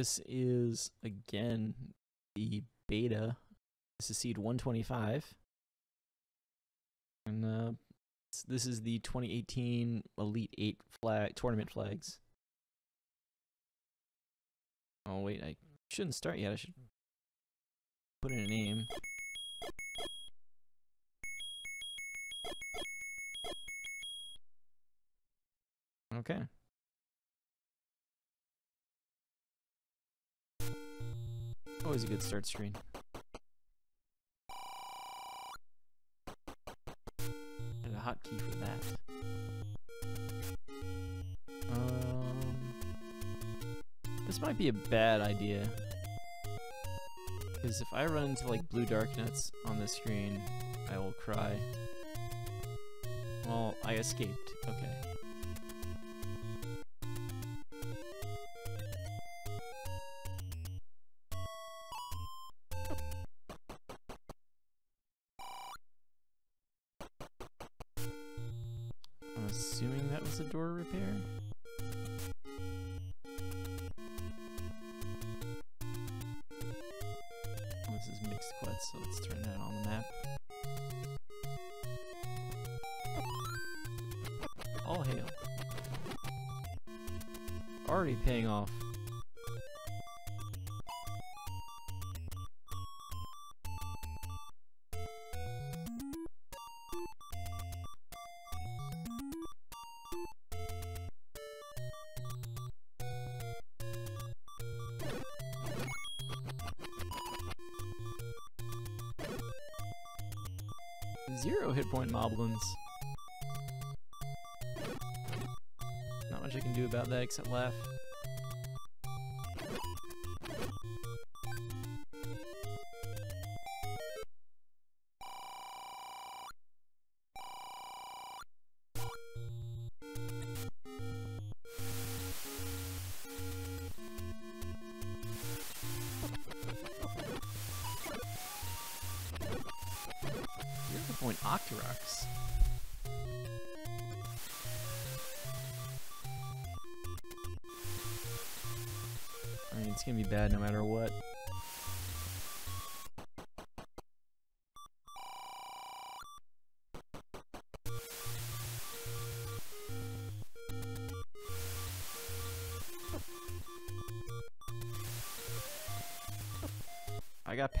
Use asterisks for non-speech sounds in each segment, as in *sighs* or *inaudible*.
this is again the beta. This is seed 125. And uh, this is the 2018 Elite 8 flag tournament flags. Oh wait, I shouldn't start yet. I should put in a name. Okay. Always a good start screen. And a hotkey for that. Um, this might be a bad idea. Because if I run into like blue darknuts on the screen, I will cry. Well, I escaped. Okay. About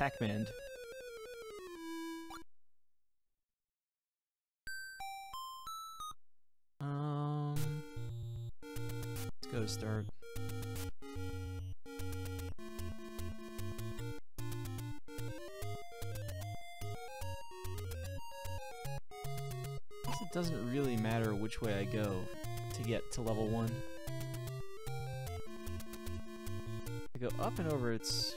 Pac-Man. Um, let's go to start. It doesn't really matter which way I go to get to level one. I go up and over, it's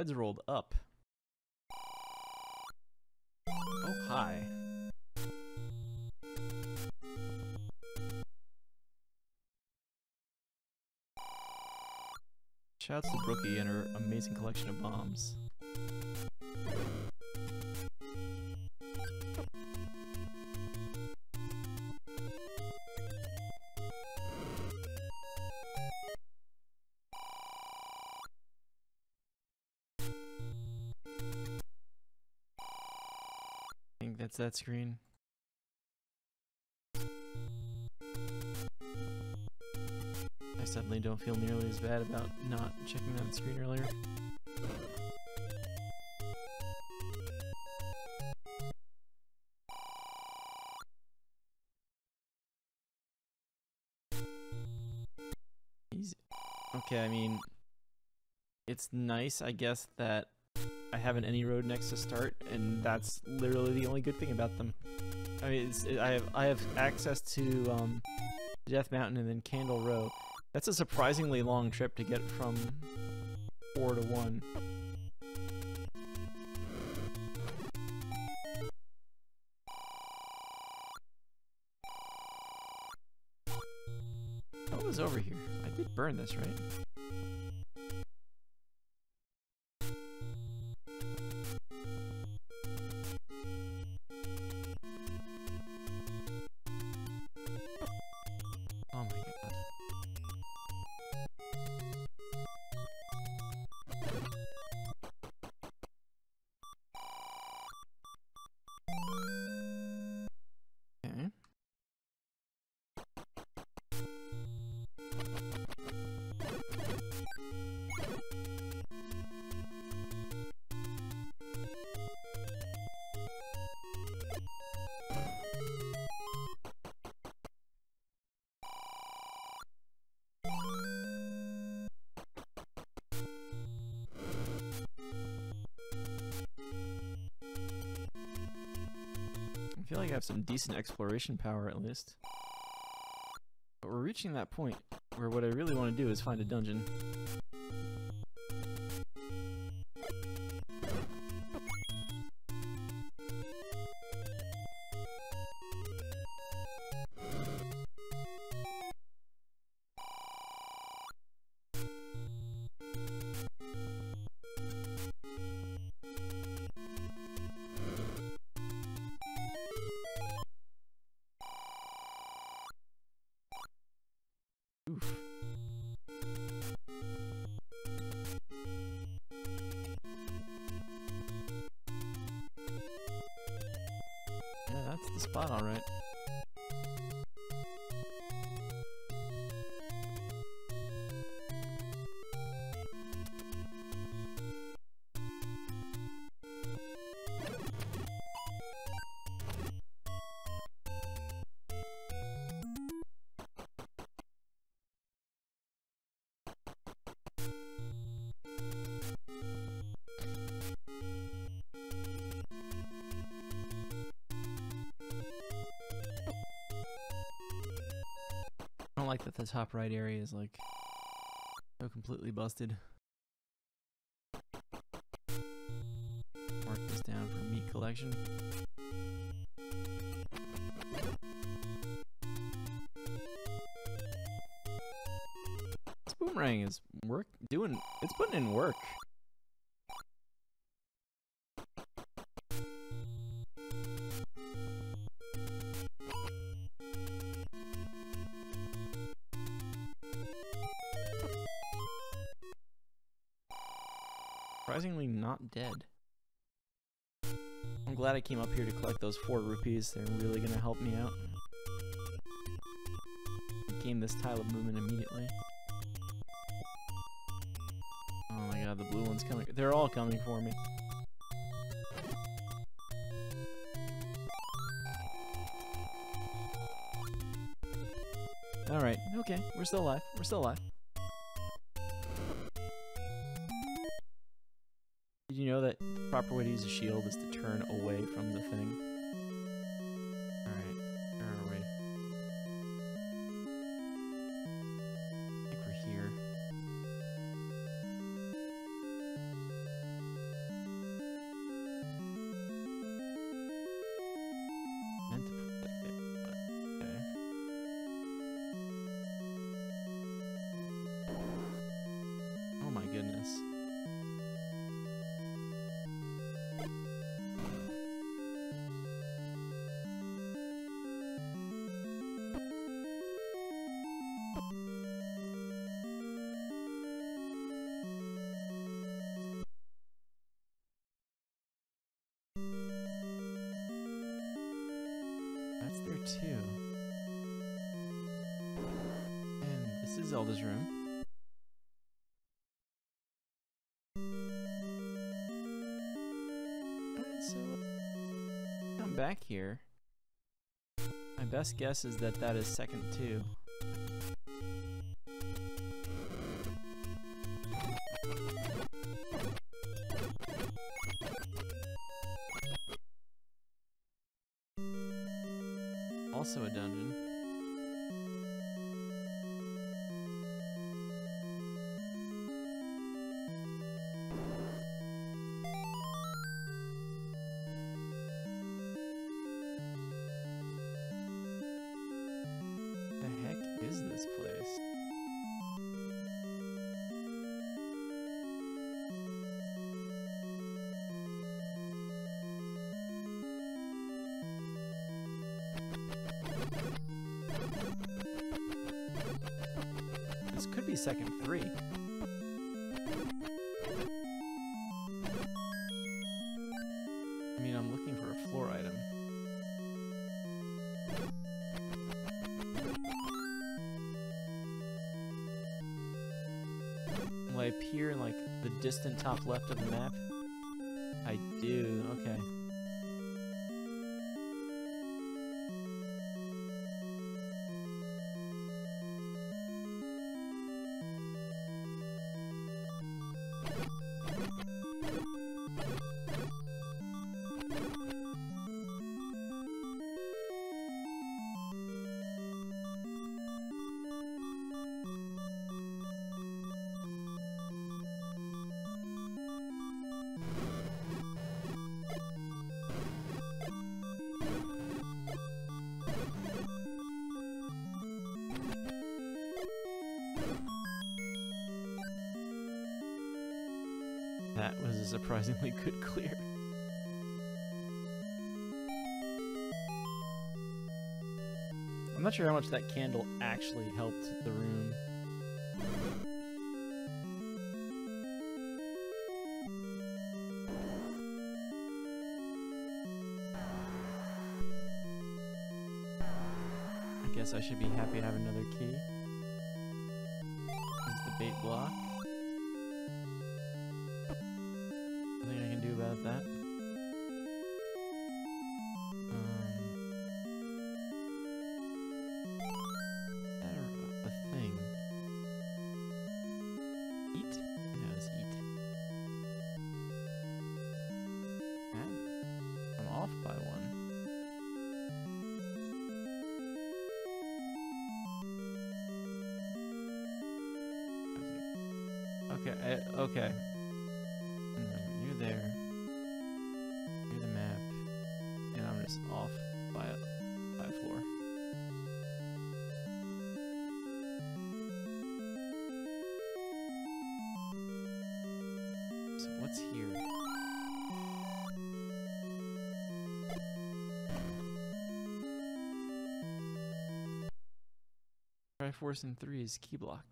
Red's rolled up. Oh, hi. Shouts to Brookie and her amazing collection of bombs. That screen. I suddenly don't feel nearly as bad about not checking that screen earlier. Easy. Okay, I mean, it's nice, I guess, that I have an any road next to start, and that's literally the only good thing about them. I mean, it's, I have I have access to um, Death Mountain and then Candle Row, That's a surprisingly long trip to get from four to one. What was over here? I did burn this, right? Decent exploration power at least. But we're reaching that point where what I really want to do is find a dungeon. Top right area is like so completely busted. Mark this down for meat collection. This boomerang is work doing it's putting in work. Dead. I'm glad I came up here to collect those four rupees. They're really gonna help me out. Gain this tile of movement immediately. Oh my god, the blue one's coming. They're all coming for me. Alright, okay, we're still alive. We're still alive. Proper way to use a shield is to turn away from the thing? Back here. My best guess is that that is second two. Top left of the map? Surprisingly good clear. I'm not sure how much that candle actually helped the room. I guess I should be happy to have another key. Is the bait block. Can do about that. Um, a, thing? Eat? Eat. I'm off by one. Okay, okay. Triforce and 3 is key blocked.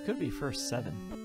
Could be first seven.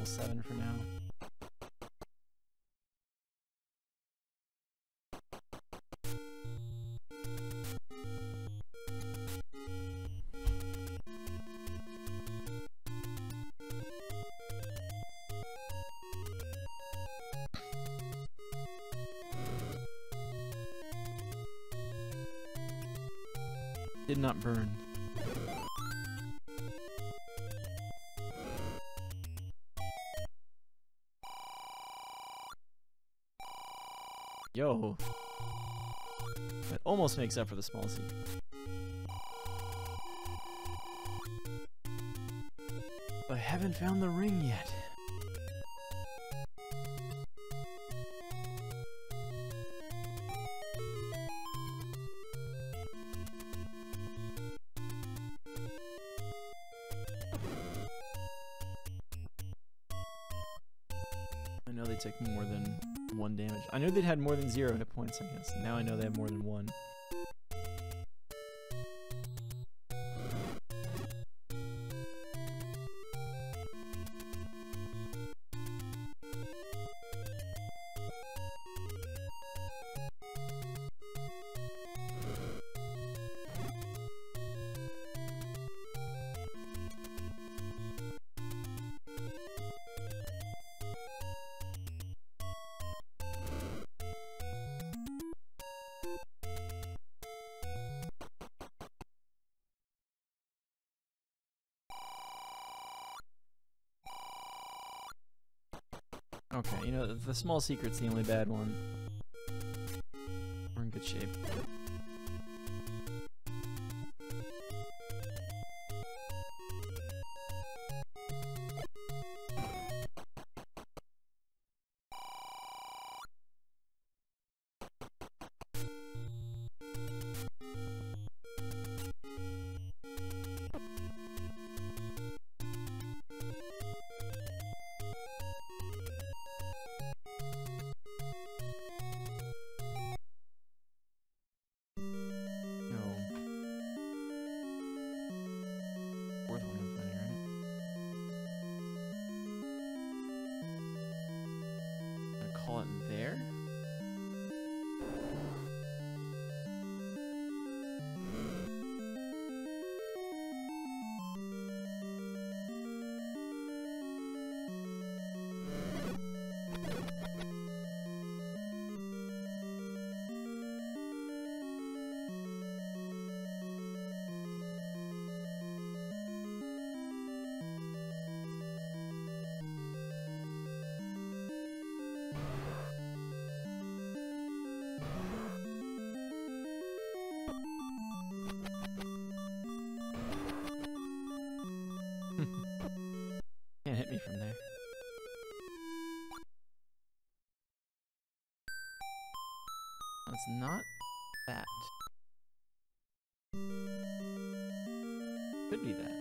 Level 7 for now. Did not burn. Almost makes up for the small secret. But I haven't found the ring yet. I know they took more than one damage. I knew they'd had more than zero hit points, I guess. Now I know they have more than one. The small secret's the only bad one. Not that. Could be that.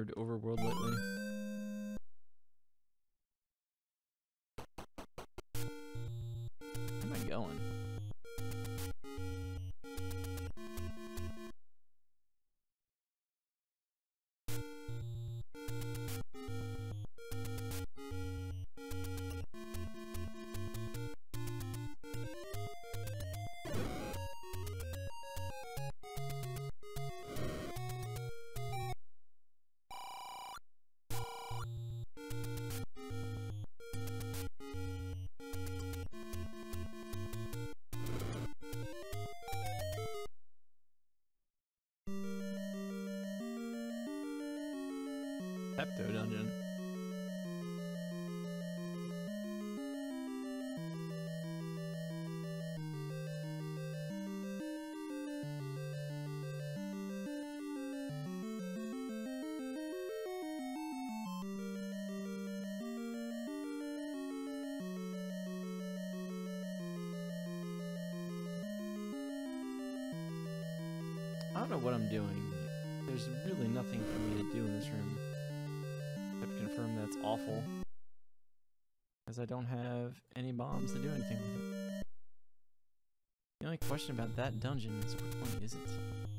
Mirrored overworld lately. Doing. There's really nothing for me to do in this room. Except confirm that's awful. Because I don't have any bombs to do anything with it. The only question about that dungeon is which one is it?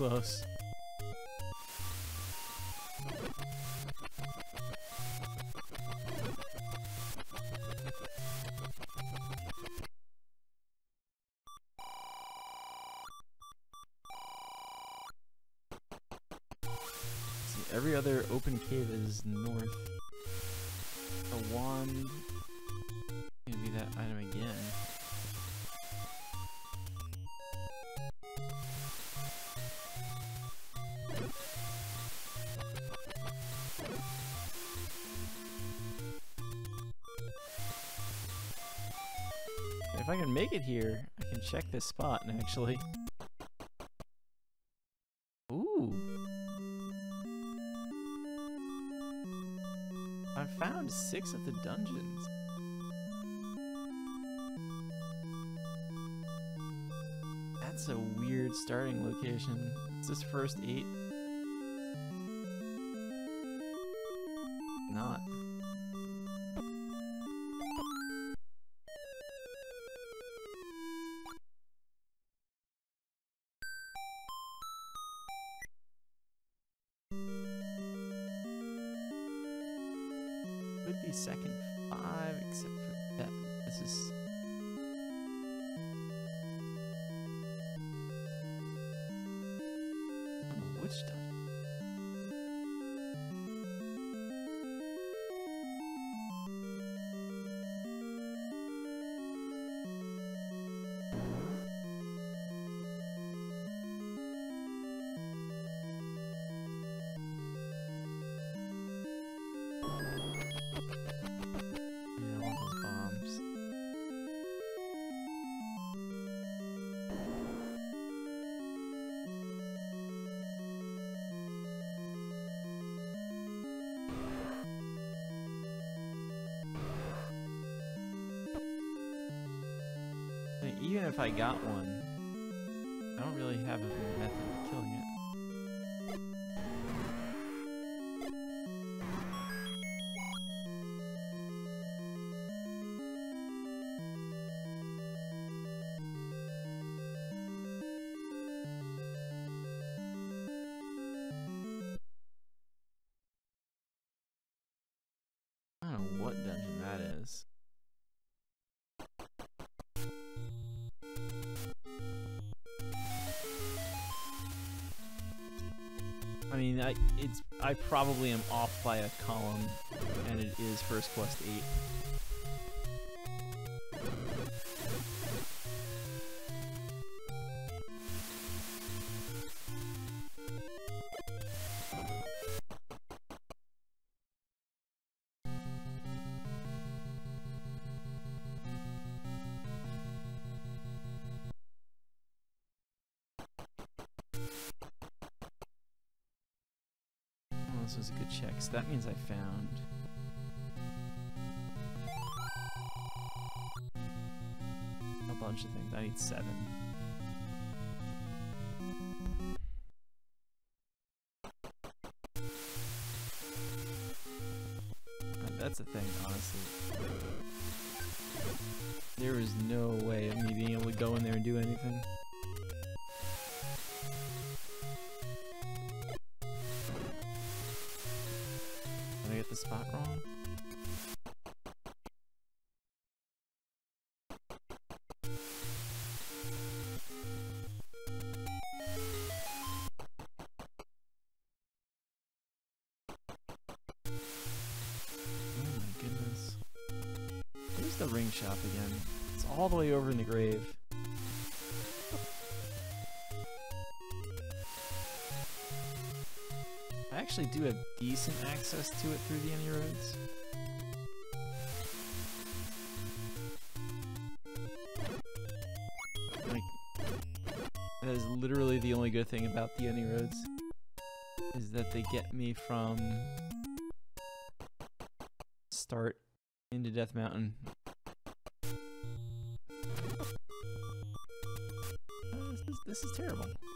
Close. Every other open cave is north. A wand gonna be that item again. I can make it here, I can check this spot actually. Ooh. I found six of the dungeons. That's a weird starting location. Is this first eight? I got one, I probably am off by a column, and it is First Quest 8. means I found. A bunch of things. I need seven. That's the thing, honestly. There is no way of me being able to go in there and do anything. Did I get the ring shop again. It's all the way over in the grave. Actually do have decent access to it through the any roads. Like, that is literally the only good thing about the any roads. Is that they get me from start into Death Mountain This is terrible. Yeah, we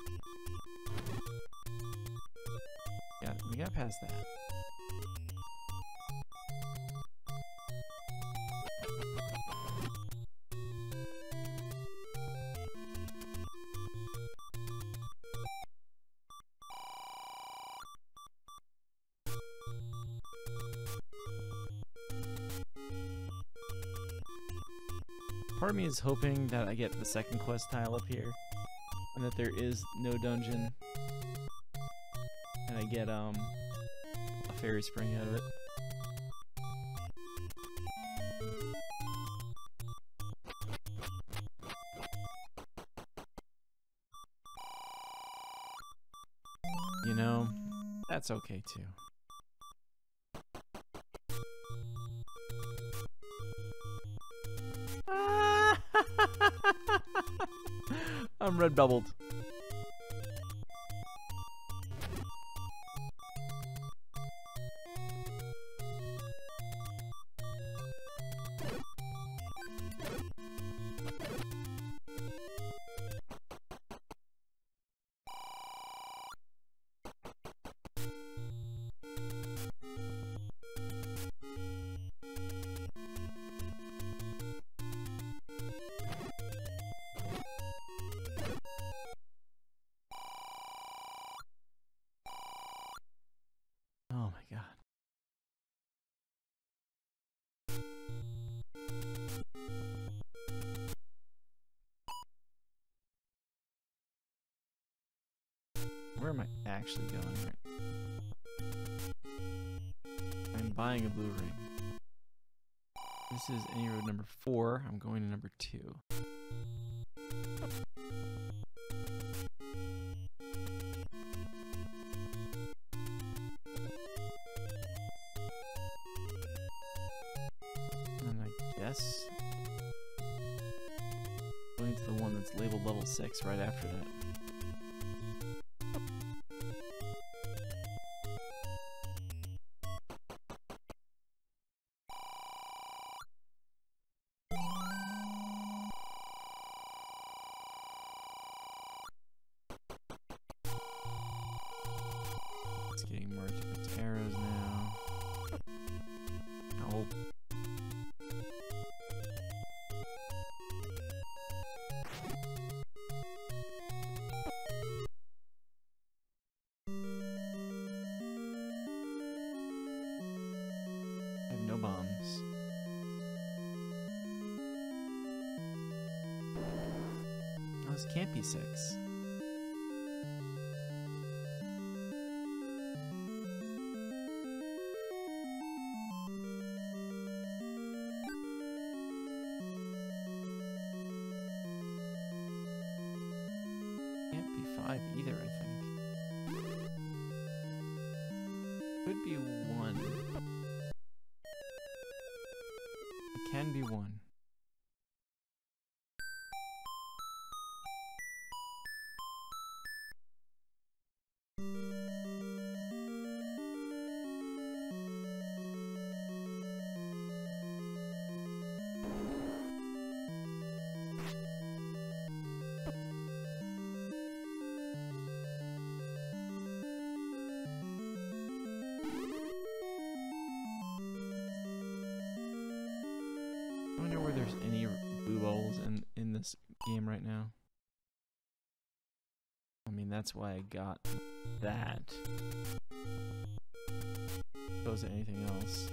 got past that. Part of me is hoping that I get the second quest tile up here and that there is no dungeon. Get um a fairy spring out of it. You know, that's okay too. *laughs* I'm red bubbled. Actually going can be one. That's why I got that. Goes to anything else.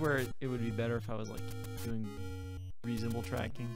Where it, would be better if I was like doing reasonable tracking.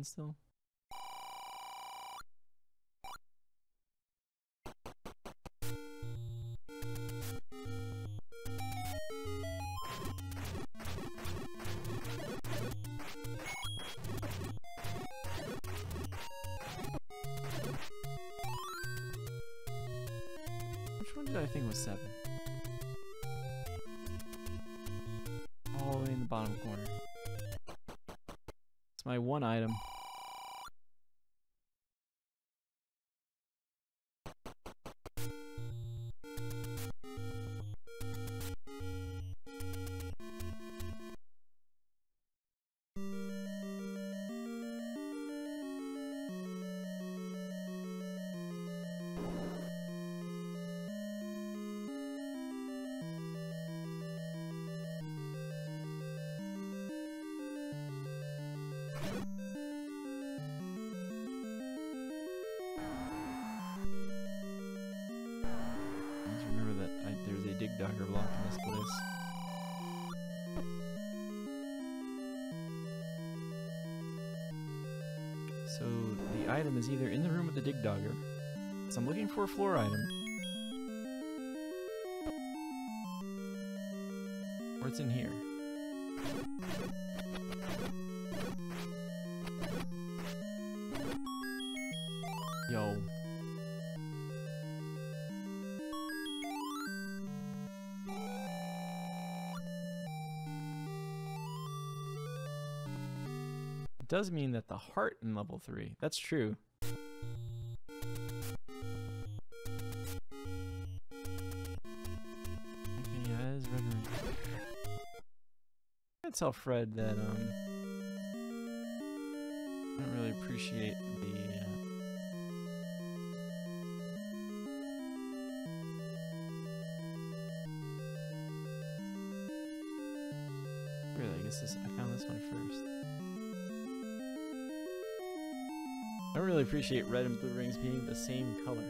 Still. Which one did I think was seven? All the way in the bottom corner. It's my one item. The dig dagger. So I'm looking for a floor item. Or it's in here. Yo. It does mean that the heart in level 3. That's true. Tell Fred that um, I don't really appreciate the. Uh, really, I guess this, I found this one first. I don't really appreciate red and blue rings being the same color.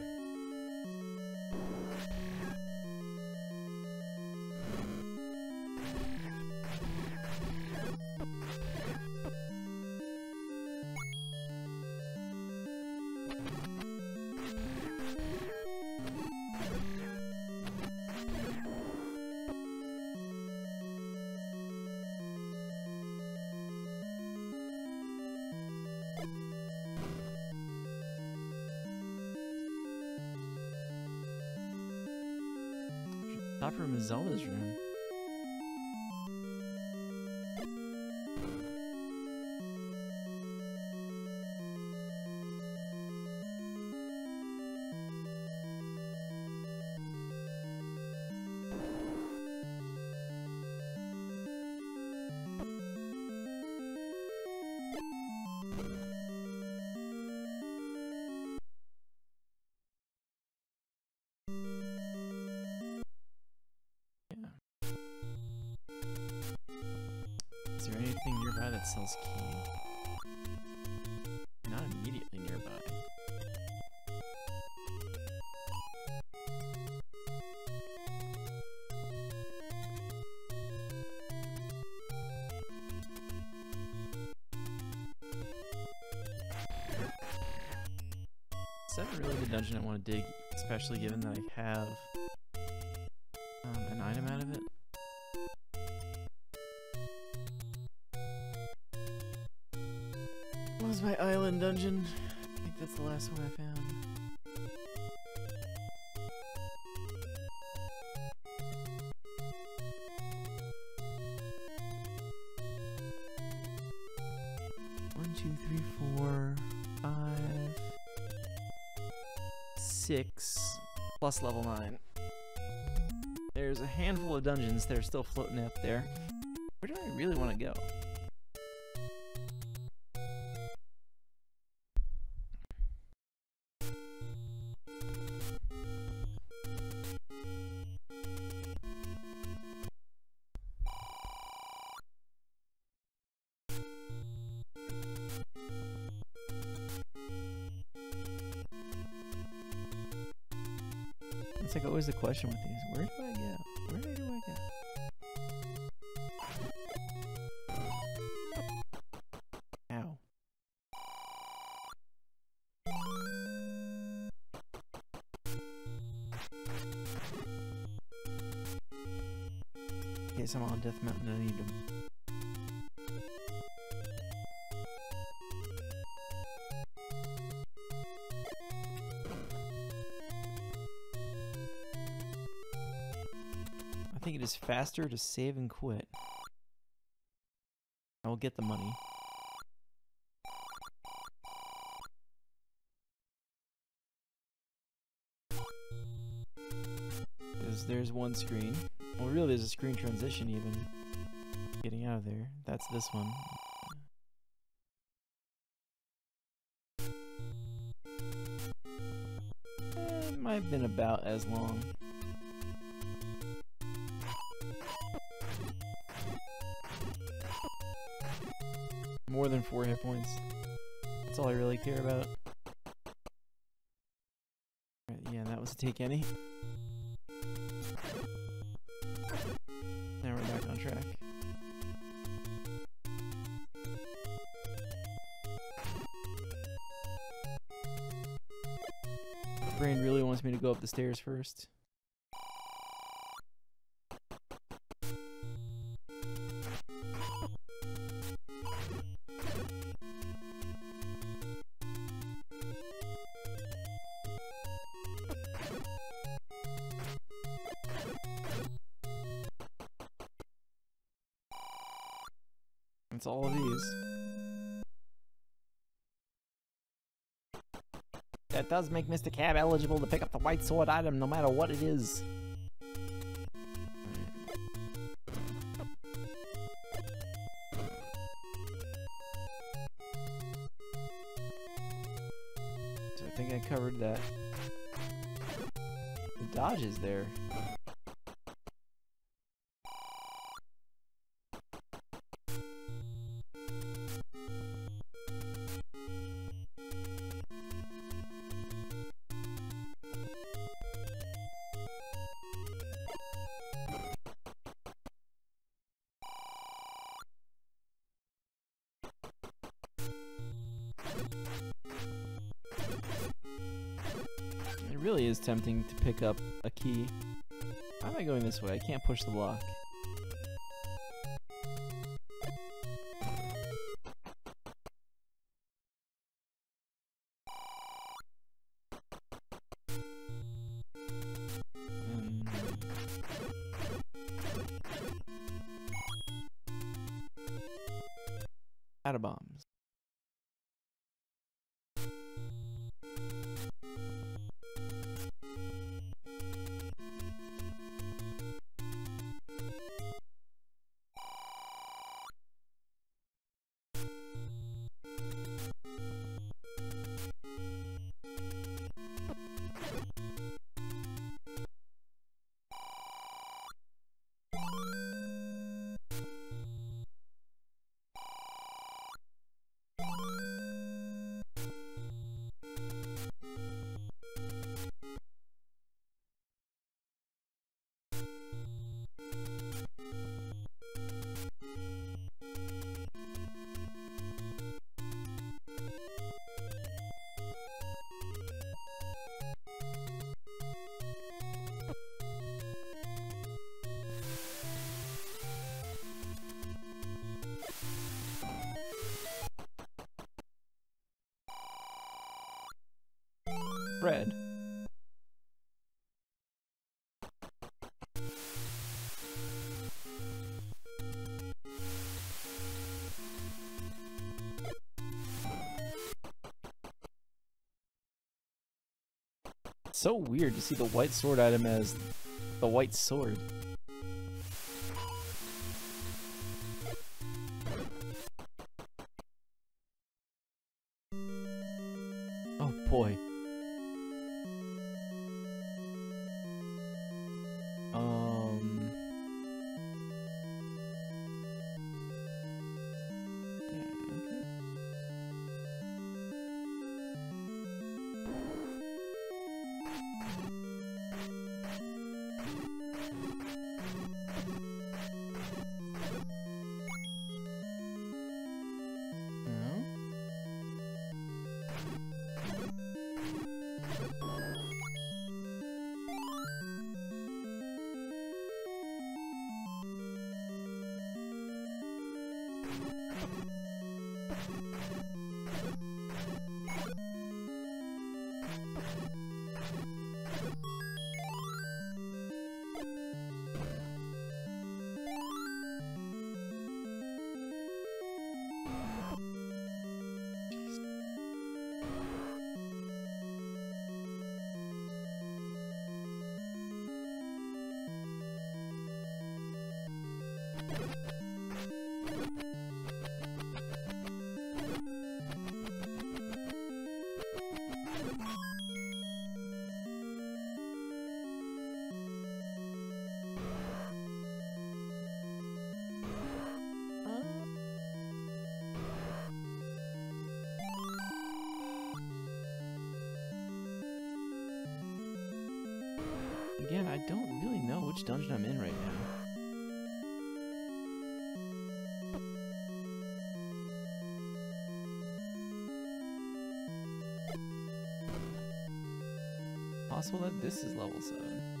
Not immediately nearby. Is that really the dungeon I want to dig, especially given that I have 6 plus level 9. There's a handful of dungeons that are still floating up there. Where do I really want to go? Faster to save and quit. I will get the money. Because there's one screen. Well, really, there's a screen transition even. Getting out of there. That's this one. Eh, it might have been about as long. More than four hit points. That's all I really care about. Alright, yeah, that was a take any. Now we're back on track. Brain really wants me to go up the stairs first. Does make Mr. Cab eligible to pick up the white sword item no matter what it is. So I think I covered that. The dodge is there. Pick up a key. Why am I going this way? I can't push the block. So weird to see the white sword item as the white sword. Possible that this is level 7.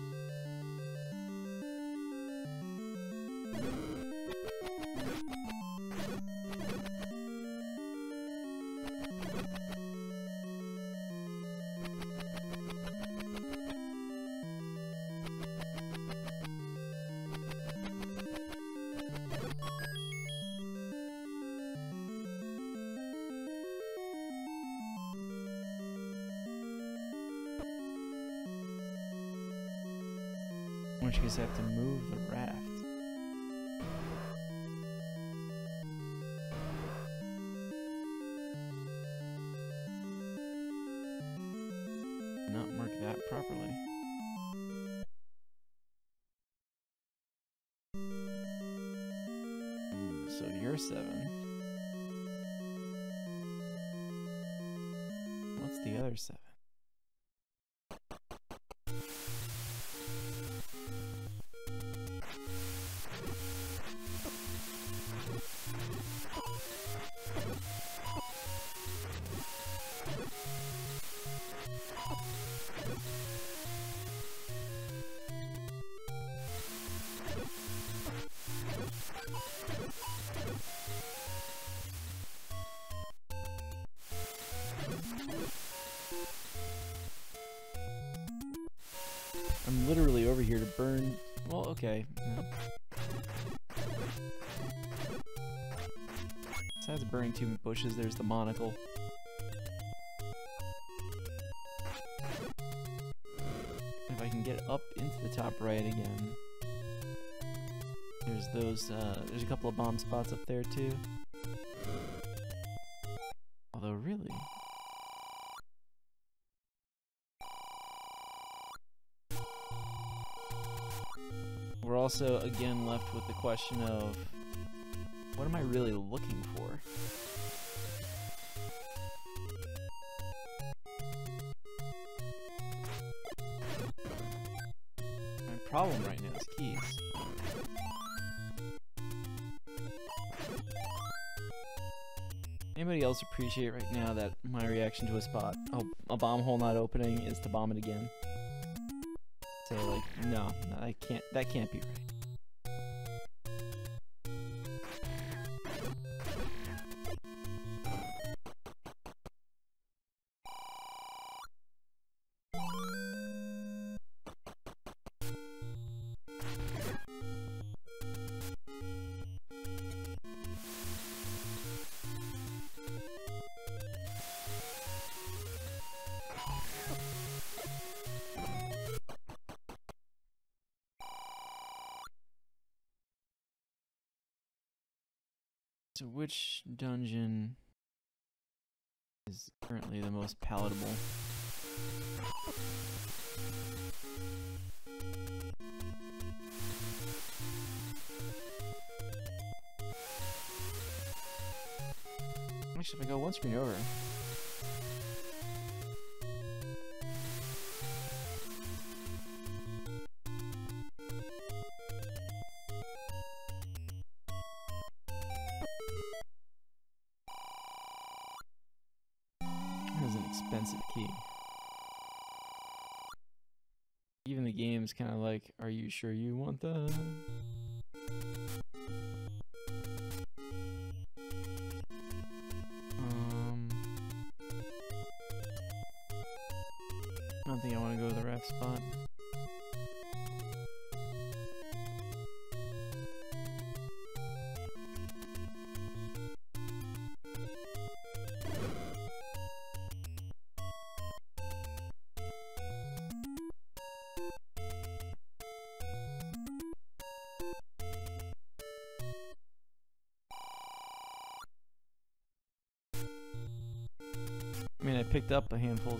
I have to move the raft. Not mark that properly. Mm, so you're seven. What's the other seven? Okay. Besides burning two bushes, there's the monocle. If I can get up into the top right again. There's those, uh, there's a couple of bomb spots up there too. Also, again, left with the question of what am I really looking for? My problem right now is keys. Anybody else appreciate right now that my reaction to a spot, oh, a bomb hole not opening, is to bomb it again? So like, no, I can't. That can't be right. Dungeon is currently the most palatable? Actually, if I go one screen over, kind of like, are you sure you want that?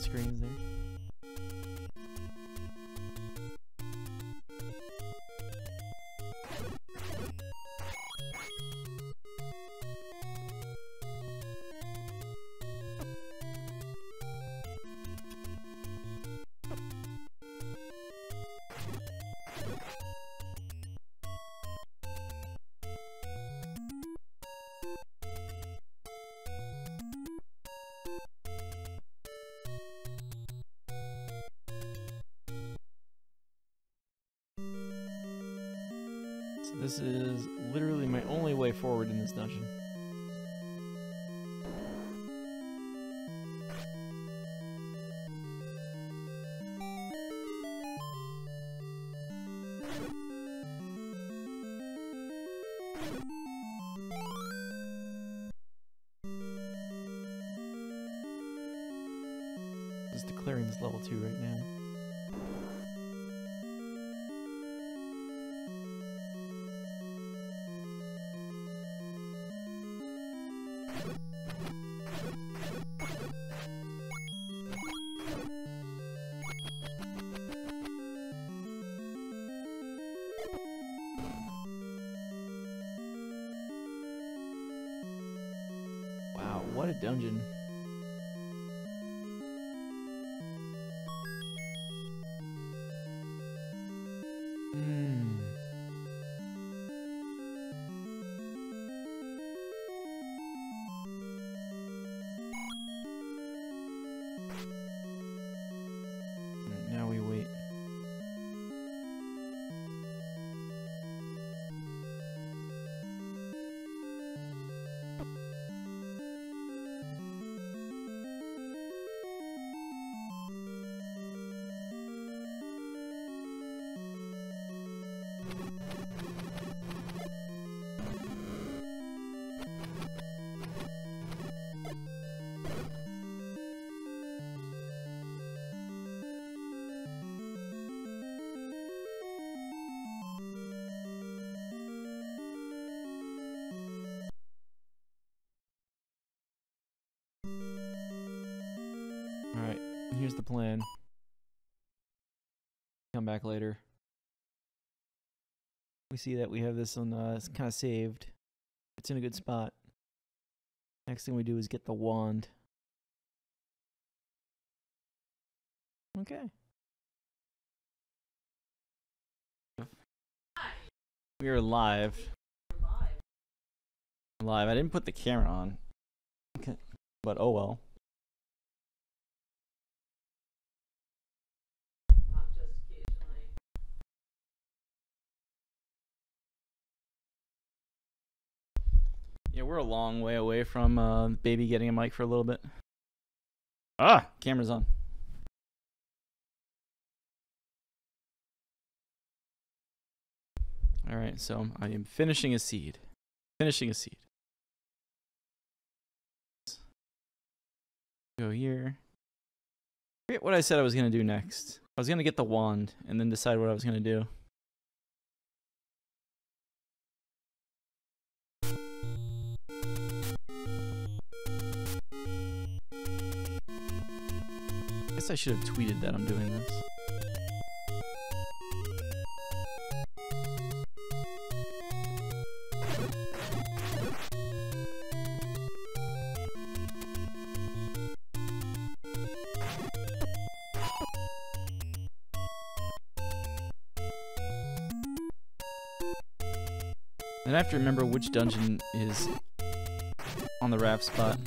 Screens there. This is literally my only way forward in this dungeon. Plan. Come back later. We see that we have this on, uh, it's kind of saved. It's in a good spot. Next thing we do is get the wand. Okay. We are live. Live. I didn't put the camera on. Okay. But oh well. We're a long way away from uh, baby getting a mic for a little bit. Ah, camera's on. All right, so I am finishing a seed. Finishing a seed. Go here. Forget what I said I was gonna do next. I was gonna get the wand and then decide what I was gonna do. Guess I should have tweeted that I'm doing this. And I have to remember which dungeon is on the raft spot.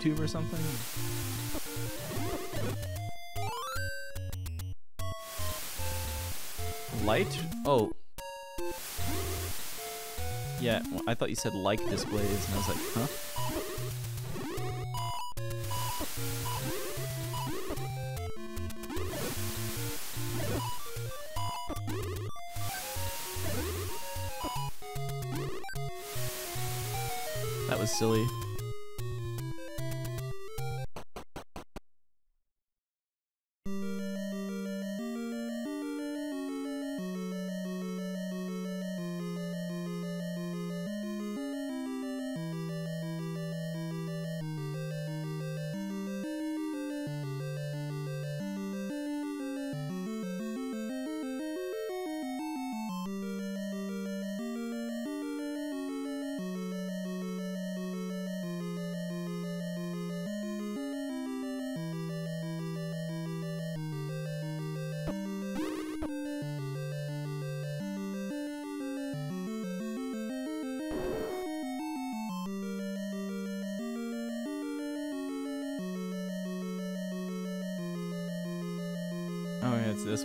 YouTube or something? Light? Oh. Yeah, well, I thought you said like displays, and I was like, huh? That was silly.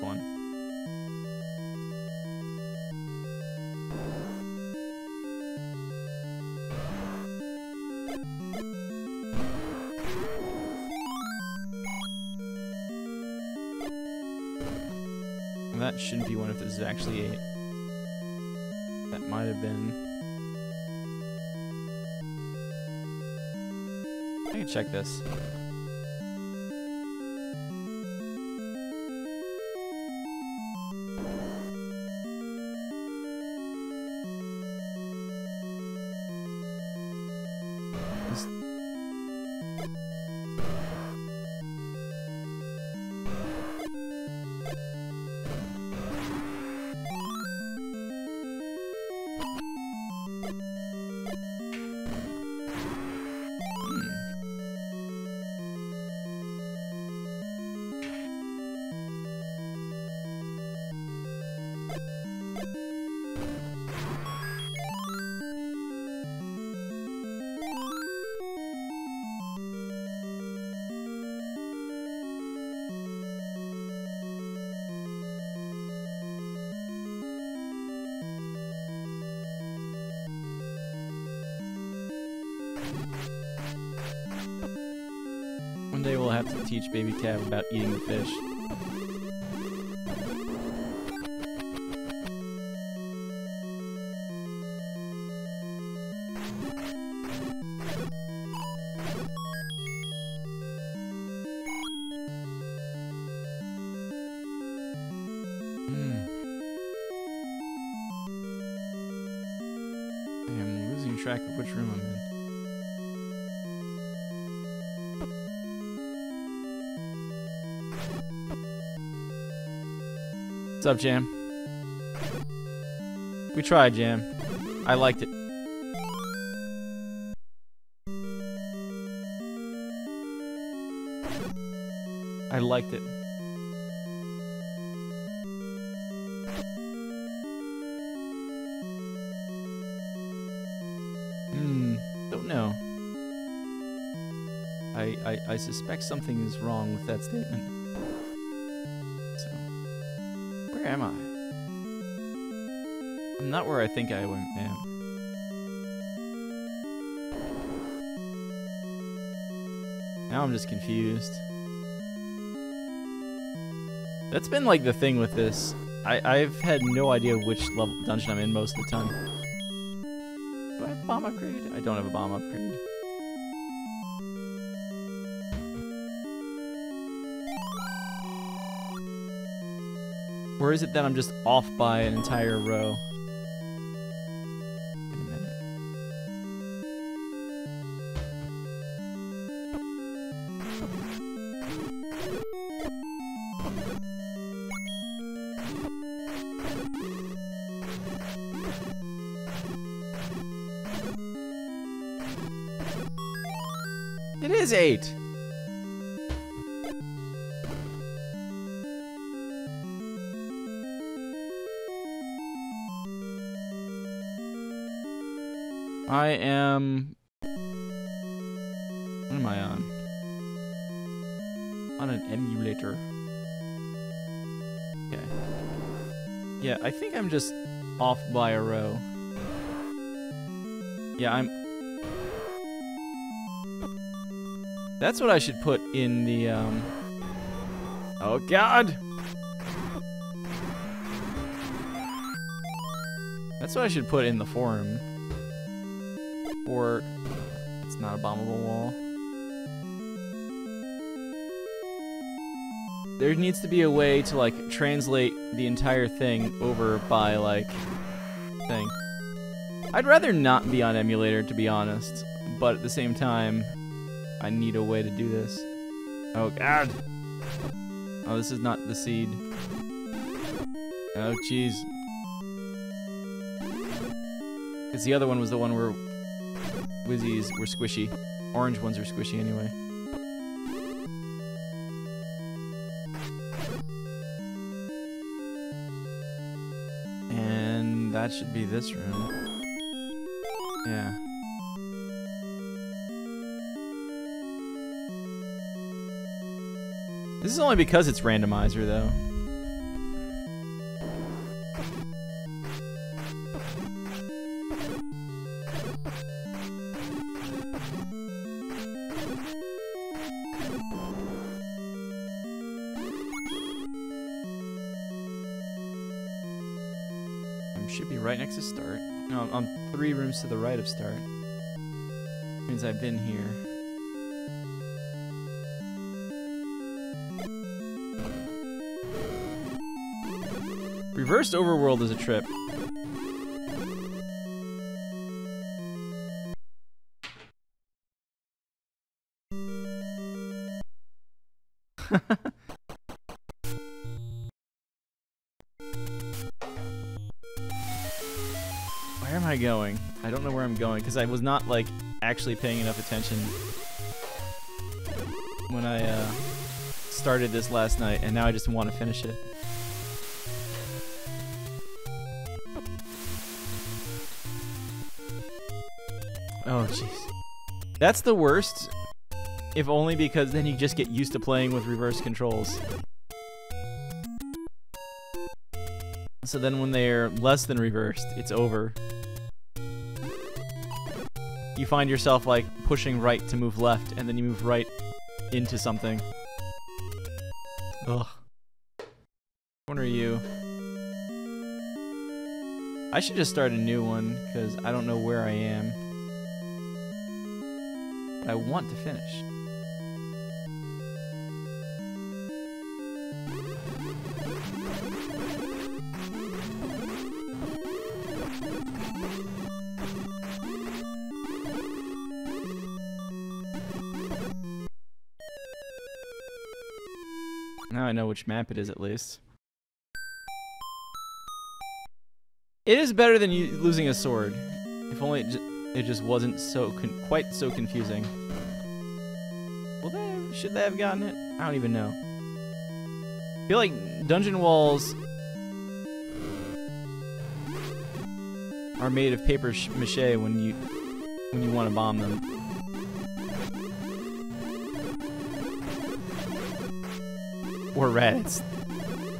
One. That shouldn't be one if this is actually eight. That might have been. I can check. This- Cav about eating the fish. What's up, Jam? We tried, Jam. I liked it. I liked it. Hmm, don't know. I, I, I suspect something is wrong with that statement. Am I? I'm not where I think I am. Now I'm just confused. That's been like the thing with this. I, I've had no idea which level dungeon I'm in most of the time. Do I have bomb upgrade? I don't have a bomb upgrade. Or is it that I'm just off by an entire row? It is eight. Think I'm just off by a row. Yeah, I'm. That's what I should put in the, um. Oh, God! That's what I should put in the forum. Or it's not a bombable wall. There needs to be a way to like translate the entire thing over by like thing. I'd rather not be on emulator to be honest, but at the same time, I need a way to do this. Oh god. Oh, this is not the seed. Oh jeez. Because the other one was the one where Wizzies were squishy. Orange ones are squishy anyway. That should be this room. Yeah. This is only because it's randomizer though. Rooms to the right of start. Means I've been here. Reversed overworld is a trip. Going because I was not like actually paying enough attention when I uh, started this last night, and now I just want to finish it. Oh jeez, that's the worst. If only because then you just get used to playing with reverse controls. So then when they're less than reversed, it's over. You find yourself like pushing right to move left, and then you move right into something. Ugh. What are you? I should just start a new one, because I don't know where I am. I want to finish. Now I know which map it is at least. It is better than losing a sword. If only it, it just wasn't so quite so confusing. Well, they should they have gotten it? I don't even know. I feel like dungeon walls are made of paper mache when you when you want to bomb them. Or reds.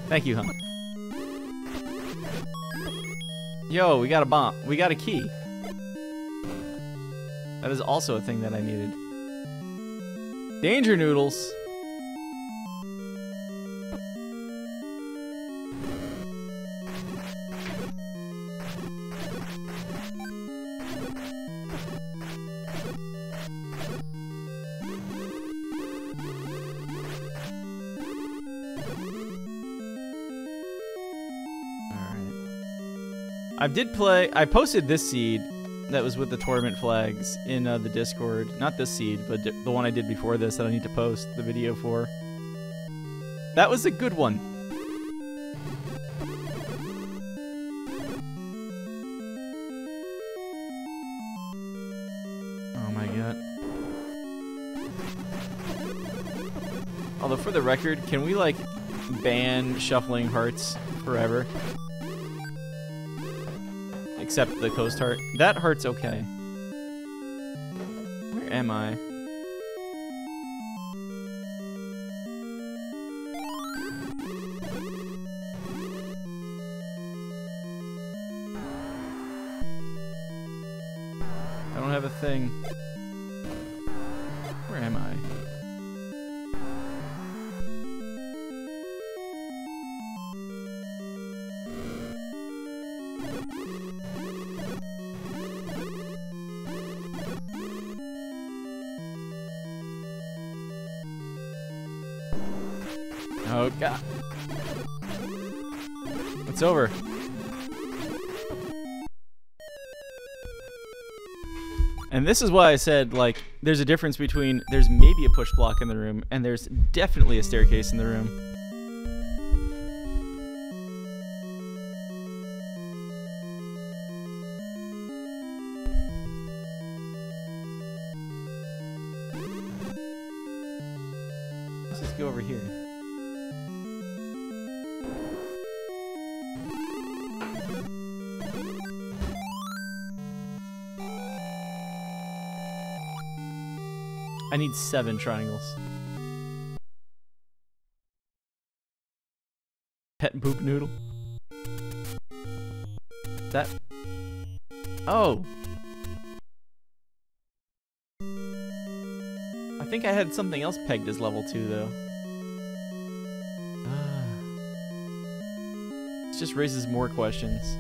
Thank you, huh? Yo, we got a bomb. We got a key. That is also a thing that I needed. Danger noodles. I did play. I posted this seed that was with the tournament flags in uh, the Discord. Not this seed, but the one I did before this that I need to post the video for. That was a good one. Oh my god. Although for the record, can we like ban shuffling hearts forever? Except the coast heart. That heart's okay. Where am I? I this is why I said, like, there's a difference between there's maybe a push block in the room and there's definitely a staircase in the room. Seven triangles. Pet poop noodle. That. Oh. I think I had something else pegged as level two though. Ah. *sighs* This just raises more questions.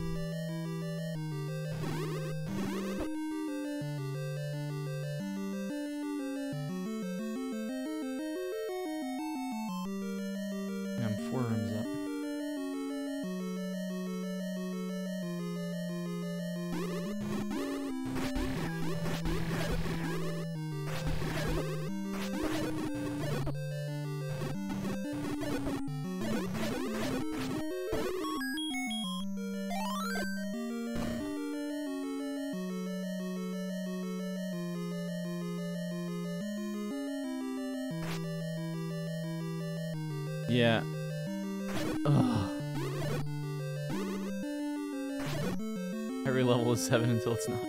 7 until it's not.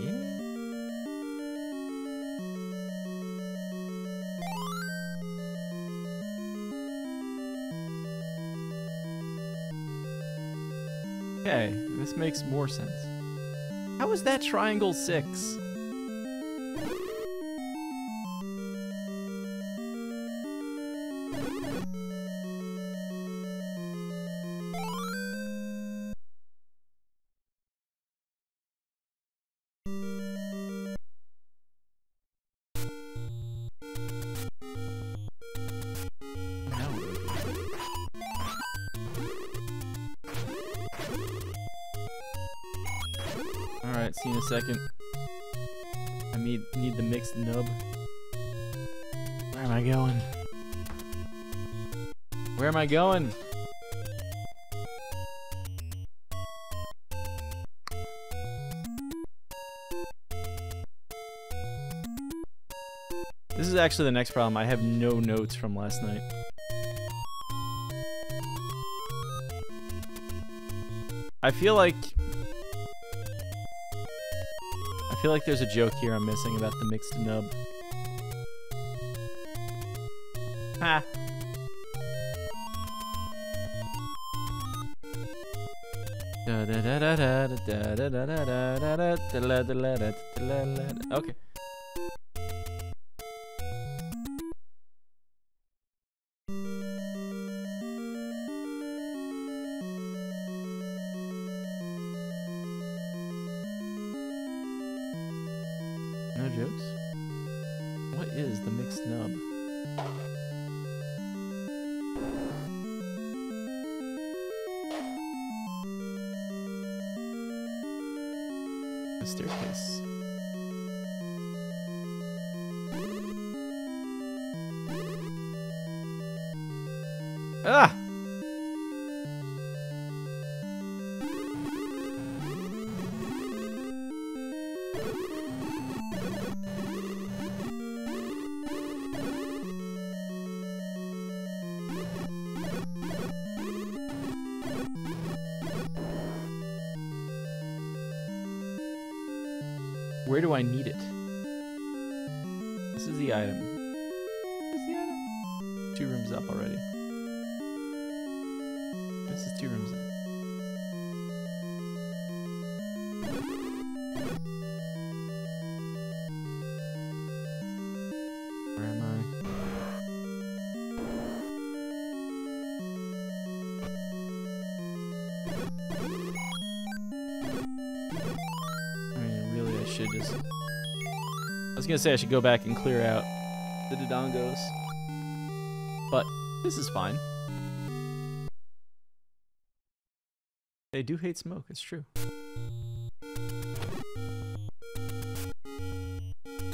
Yeah. Okay, this makes more sense. How is that triangle 6? Going? This is actually the next problem. I have no notes from last night. I feel like... I feel like there's a joke here I'm missing about the mixed nub. Ha! Okay. I was gonna say I should go back and clear out the Dodongos, but this is fine. They do hate smoke. It's true.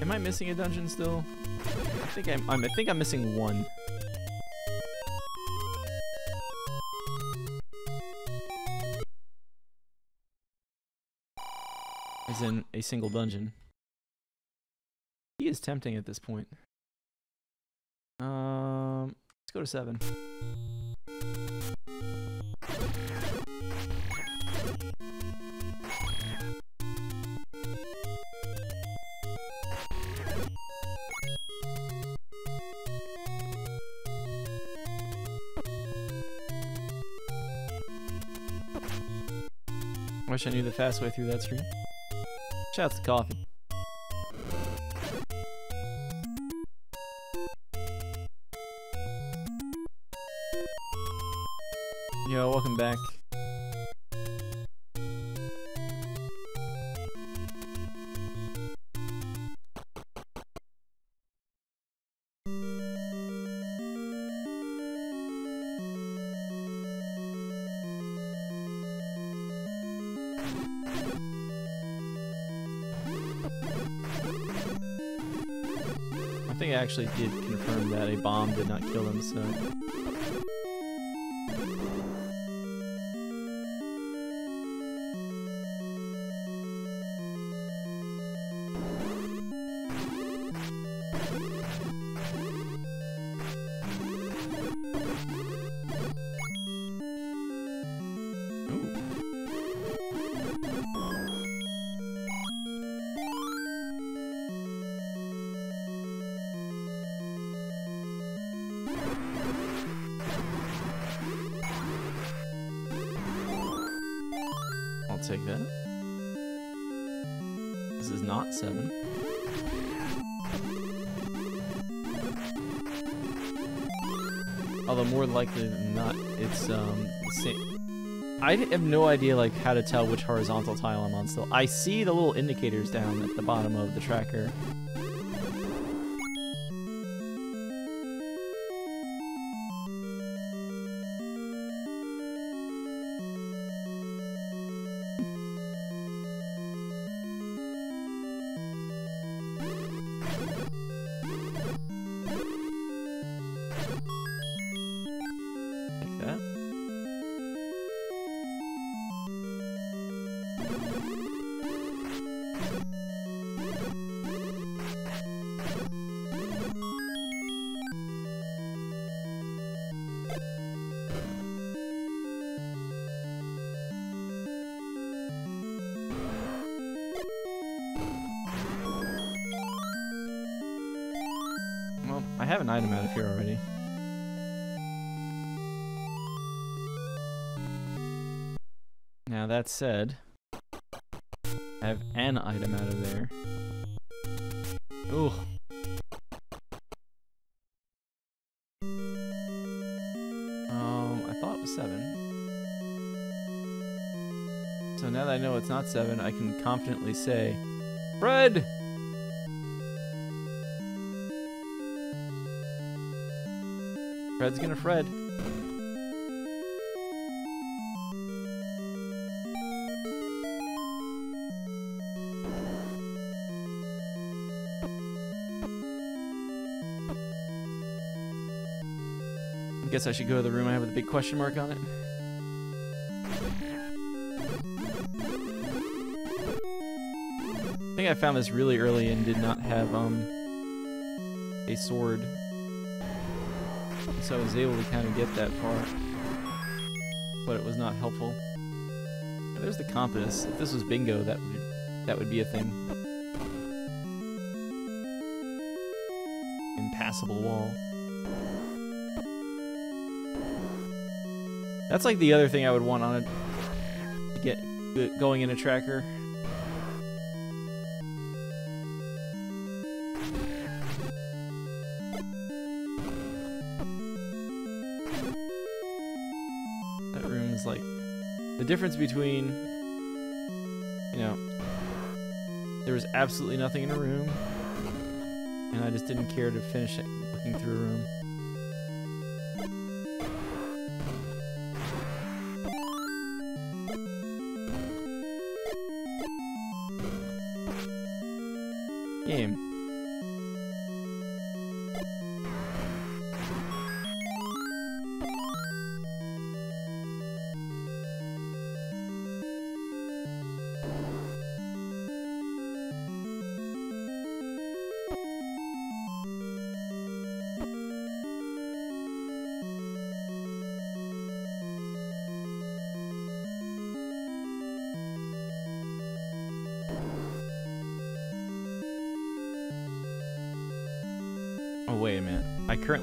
Am I missing a dungeon still? I think I'm. I'm I think I'm missing one. As in a single dungeon. He is tempting at this point. Um, let's go to seven. Wish I knew the fast way through that screen. Shouts to coffee. Yo, welcome back. Actually did confirm that a bomb did not kill him, so. Likely than not, it's um. I have no idea like how to tell which horizontal tile I'm on still. I see the little indicators down at the bottom of the tracker. Said, I have an item out of there. Ooh. Um, I thought it was seven. So now that I know it's not seven, I can confidently say, Fred! Fred's gonna Fred. Guess I should go to the room I have with a big question mark on it. I think I found this really early and did not have um a sword. So I was able to kind of get that far. But it was not helpful. There's the compass. If this was bingo, that would that would be a thing. Impassable wall. That's like the other thing I would want on a to get going in a tracker. That room is like the difference between you know there was absolutely nothing in a room and I just didn't care to finish it looking through a room.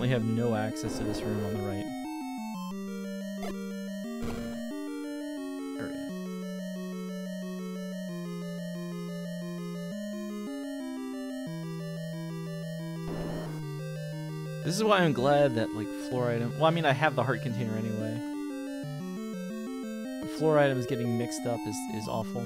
Currently have no access to this room on the right. Is. This is why I'm glad that, like, floor item... Well, I mean, I have the heart container anyway. Floor items getting mixed up is, is awful.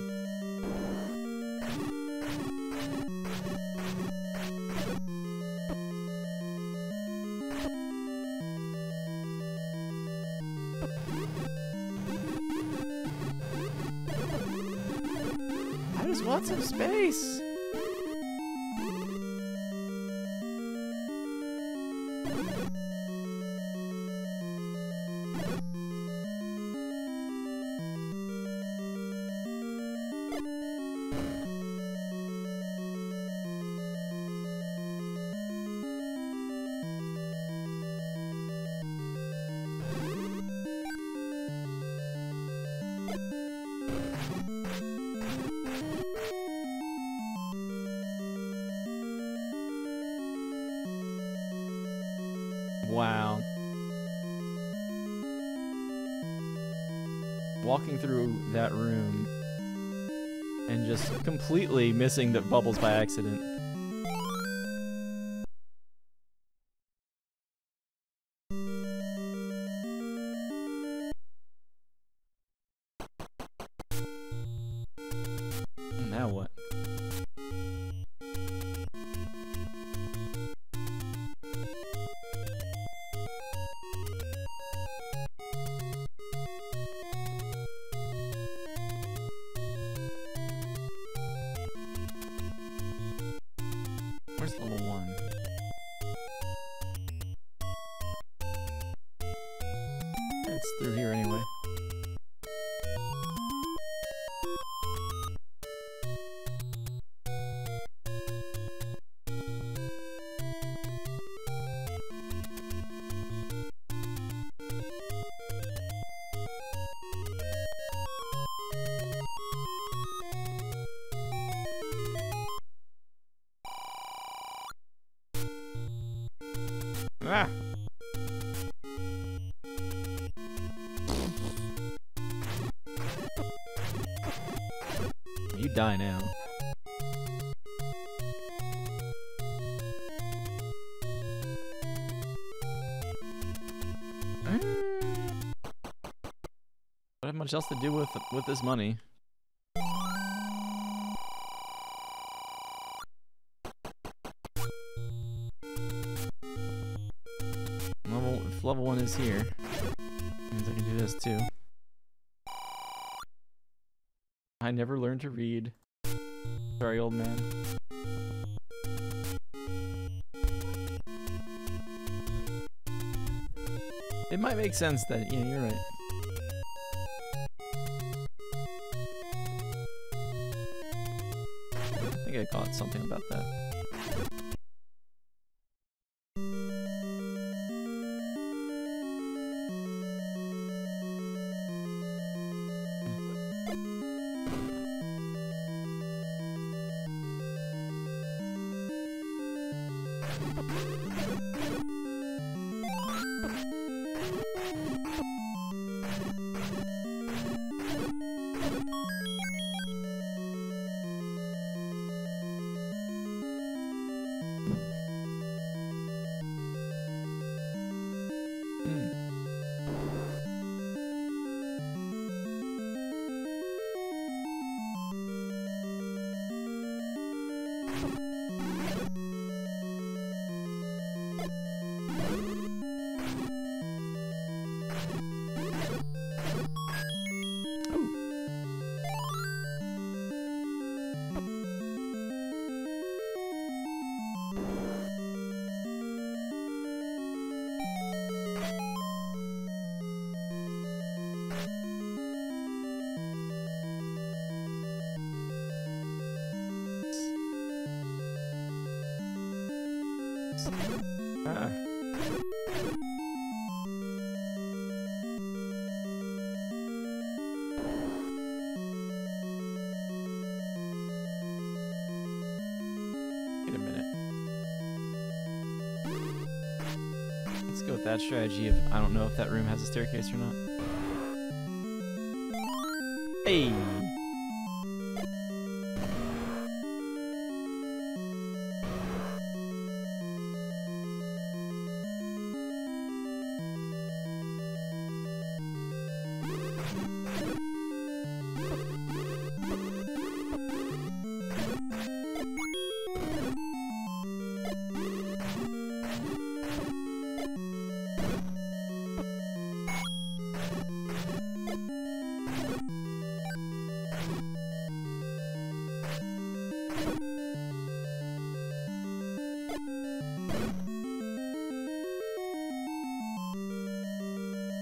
Walking through that room and just completely missing the bubbles by accident. Through here anyway. Ah! You die now. I Don't have much else to do with with this money. Sense that, yeah, you're right. That strategy of I don't know if that room has a staircase or not. Hey!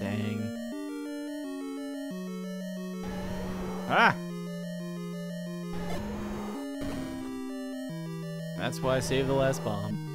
Dang. Ah! That's why I saved the last bomb.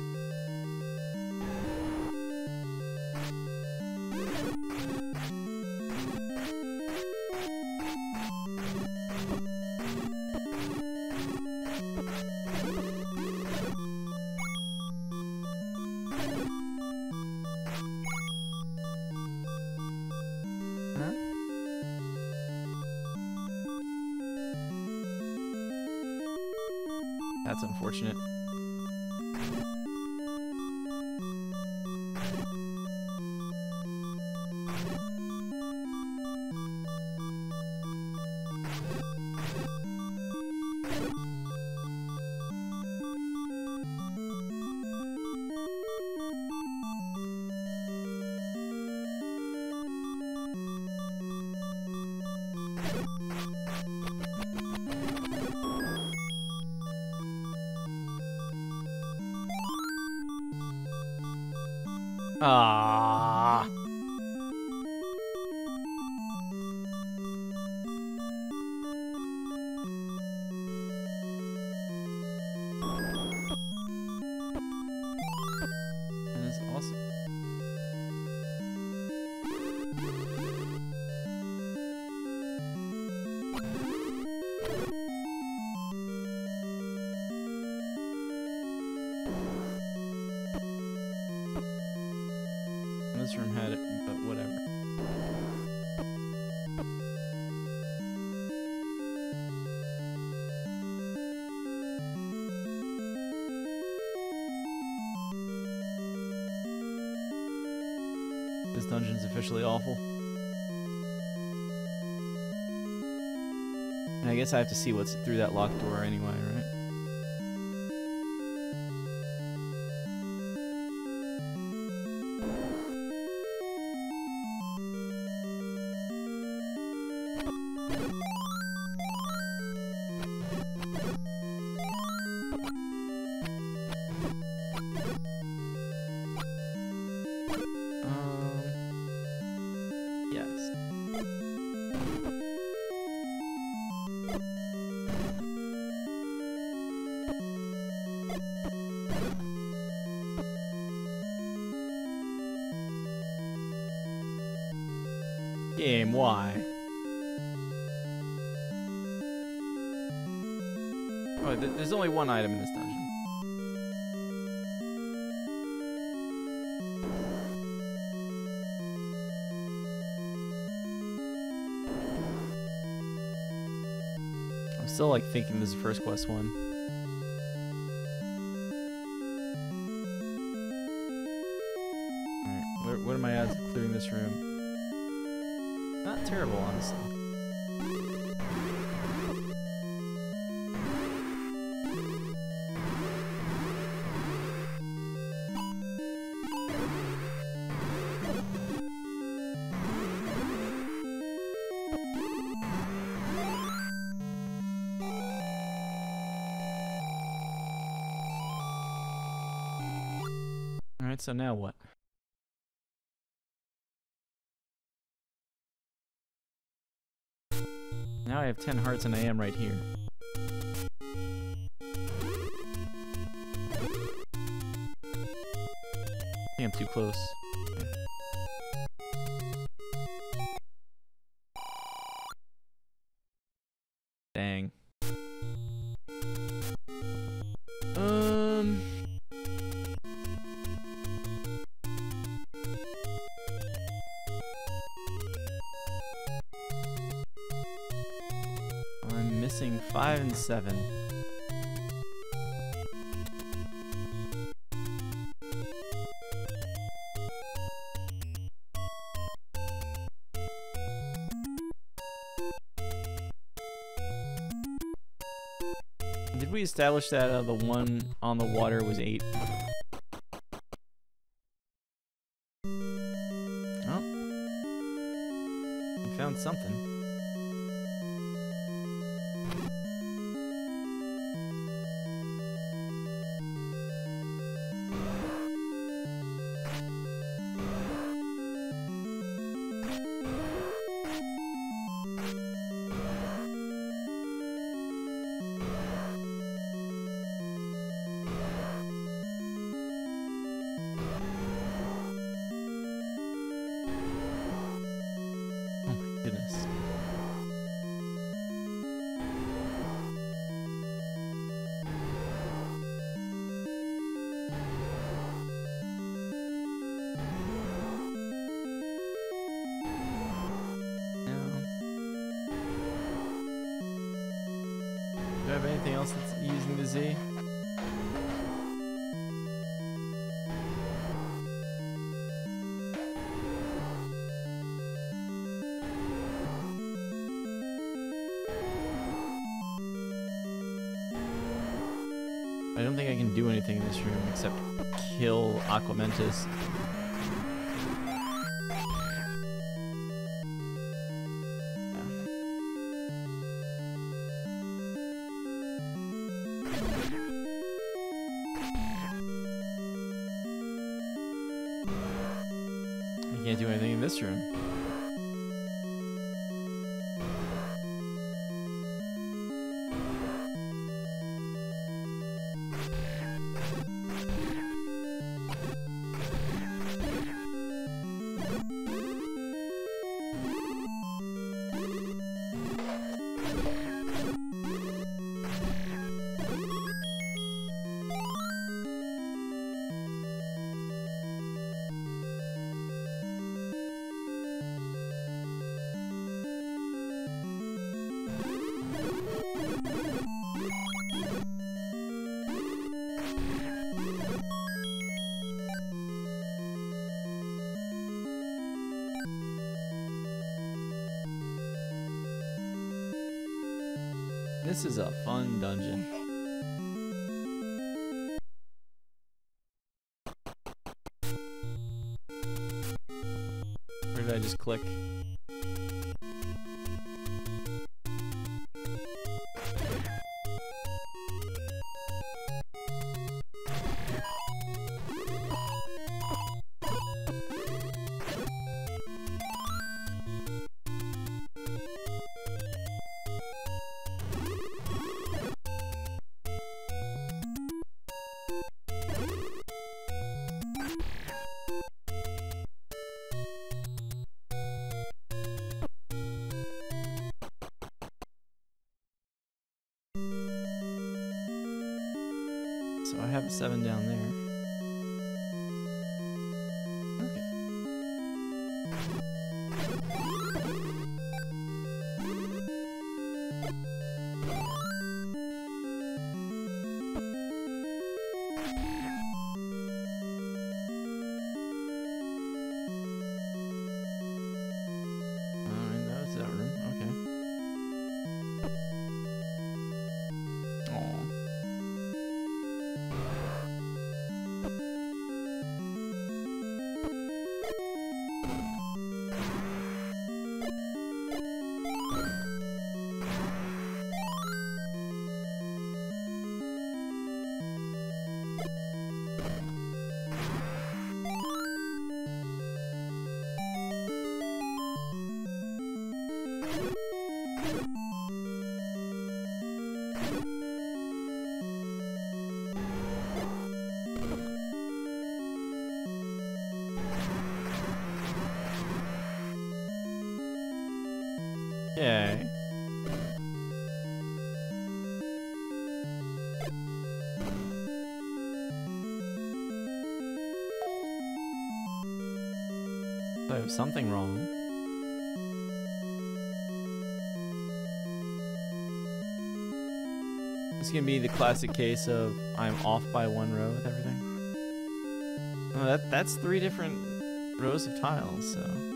Awful. I guess I have to see what's through that locked door anyway, thinking this is the first quest one. So now what? Now I have 10 hearts and I am right here. I'm too close. Did we establish that uh, the one on the water was eight? Kill Aquamentus. I can't do anything in this room. Is a fun dungeon. Where did I just click? So I have a seven down there. Something wrong. It's gonna be the classic case of I'm off by one row with everything. Oh, that that's three different rows of tiles, so.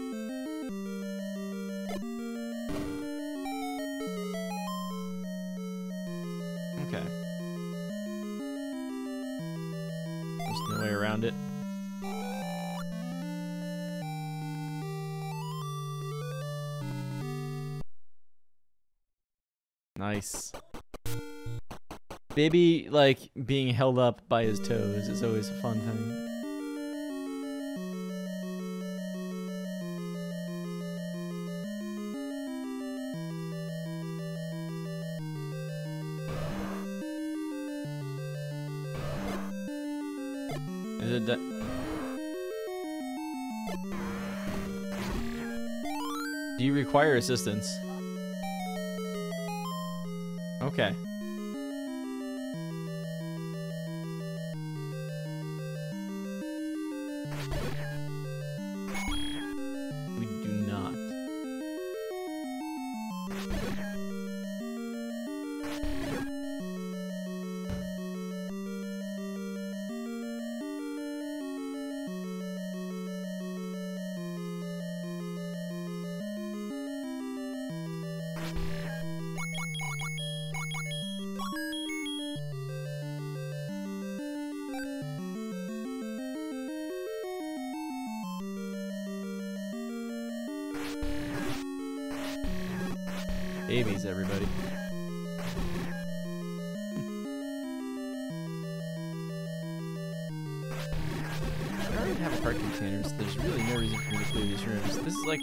Baby, like, being held up by his toes is always a fun thing. Is it? Do you require assistance? Okay.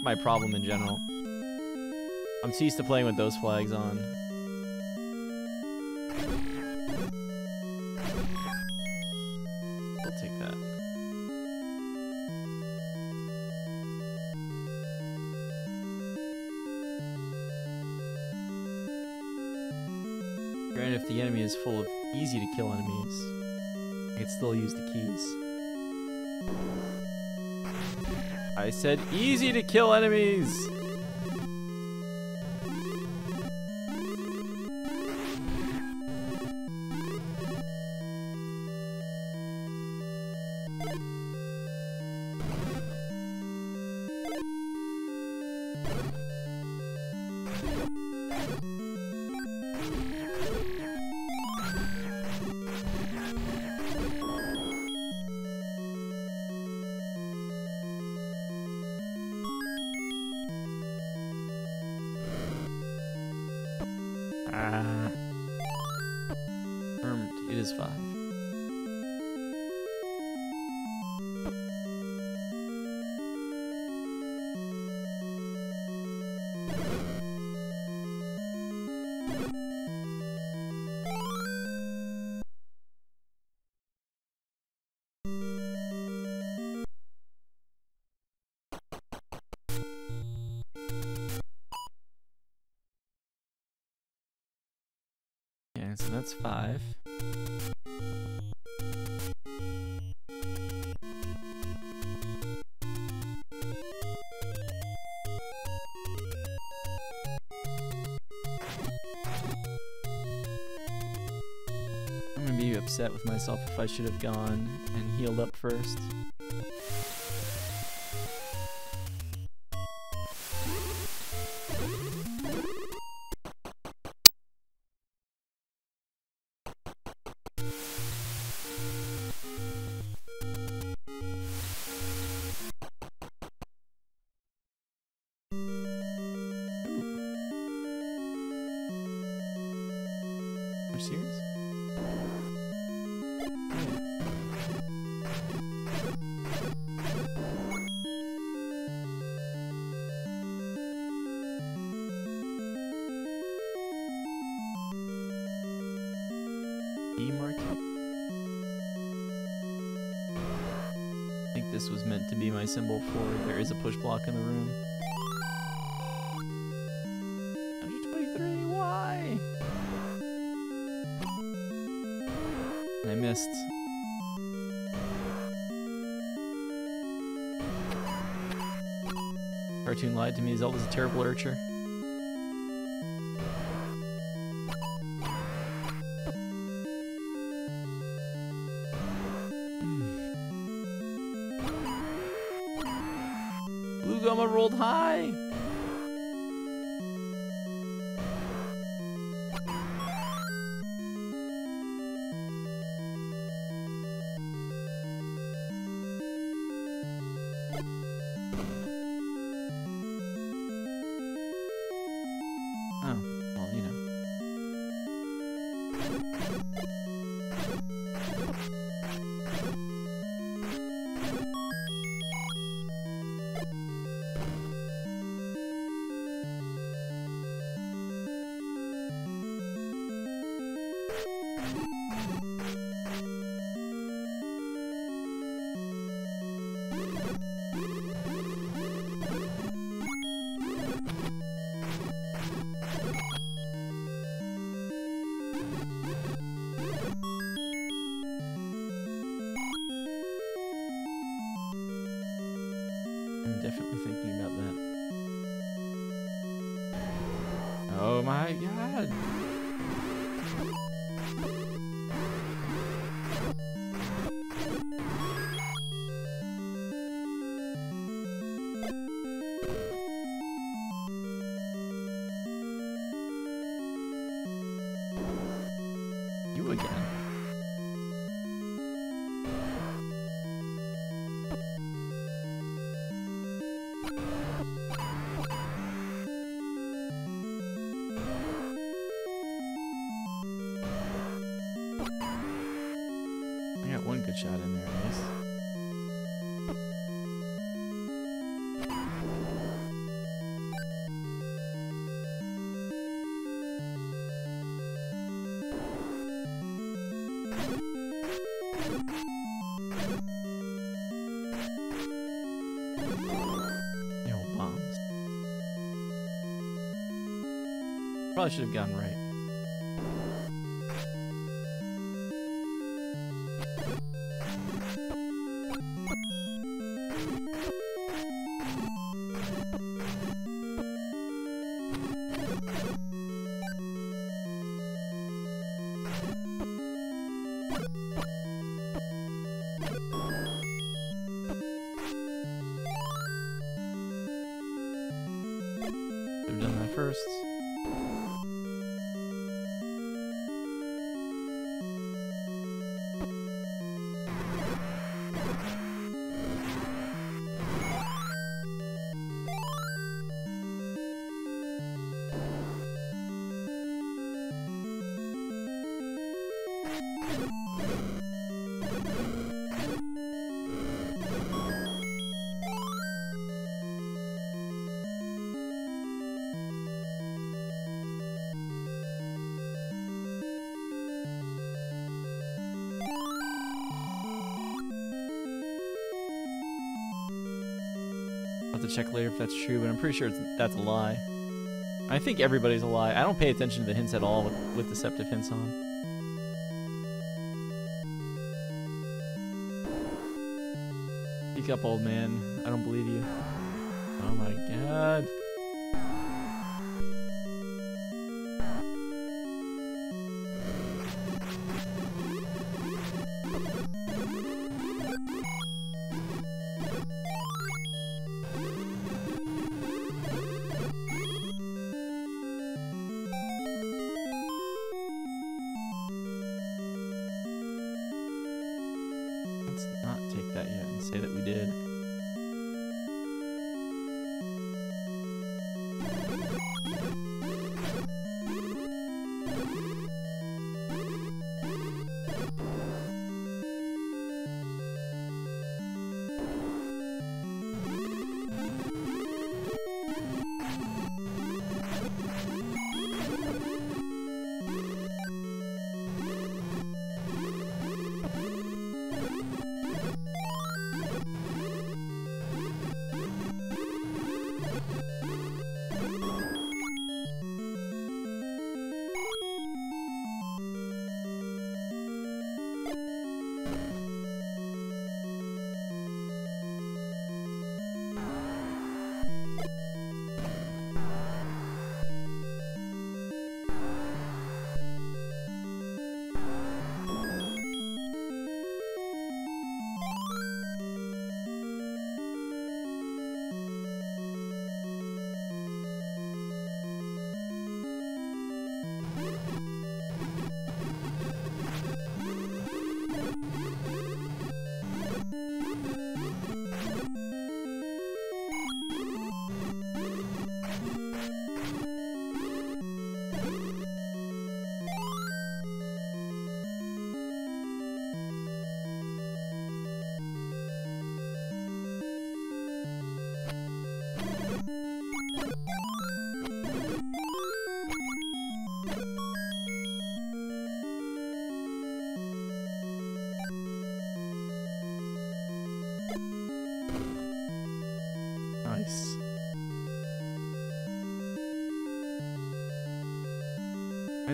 My problem in general. I'm used to playing with those flags on. I'll take that. Granted, if the enemy is full of easy to kill enemies, I could still use the keys. I said easy to kill enemies! Five. I'm gonna be upset with myself if I should have gone and healed up first. Symbol for there is a push block in the room. 123, why? I missed. Cartoon lied to me. Zelda's a terrible archer. Probably should have gotten right. Check later if that's true, but I'm pretty sure that's a lie. I think everybody's a lie. I don't pay attention to the hints at all with, with deceptive hints on. Speak up, old man. I don't believe you. Oh my god.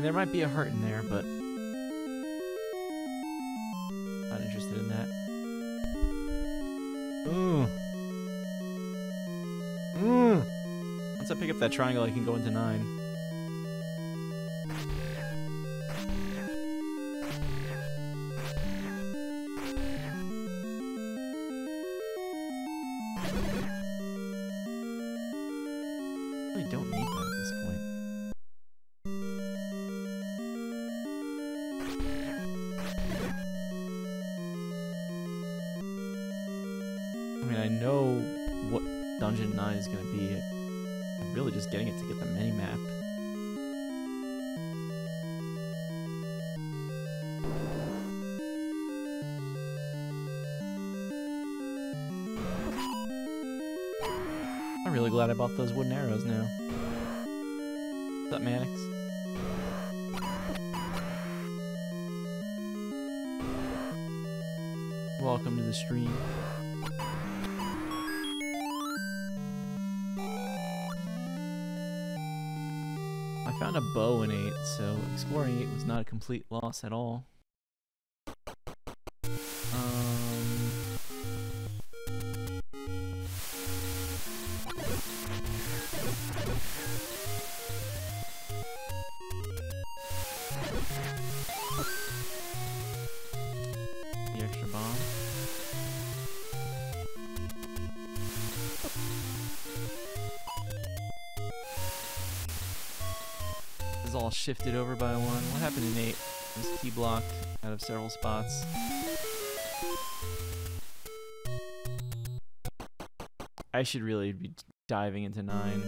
mean, there might be a heart in there, but... Not interested in that. Ooh. Mmm. Once I pick up that triangle, I can go into 9. Bought those wooden arrows now. What's up, Mannix? Welcome to the stream. I found a bow in 8, so exploring 8 was not a complete loss at all. Of several spots. I should really be diving into 9.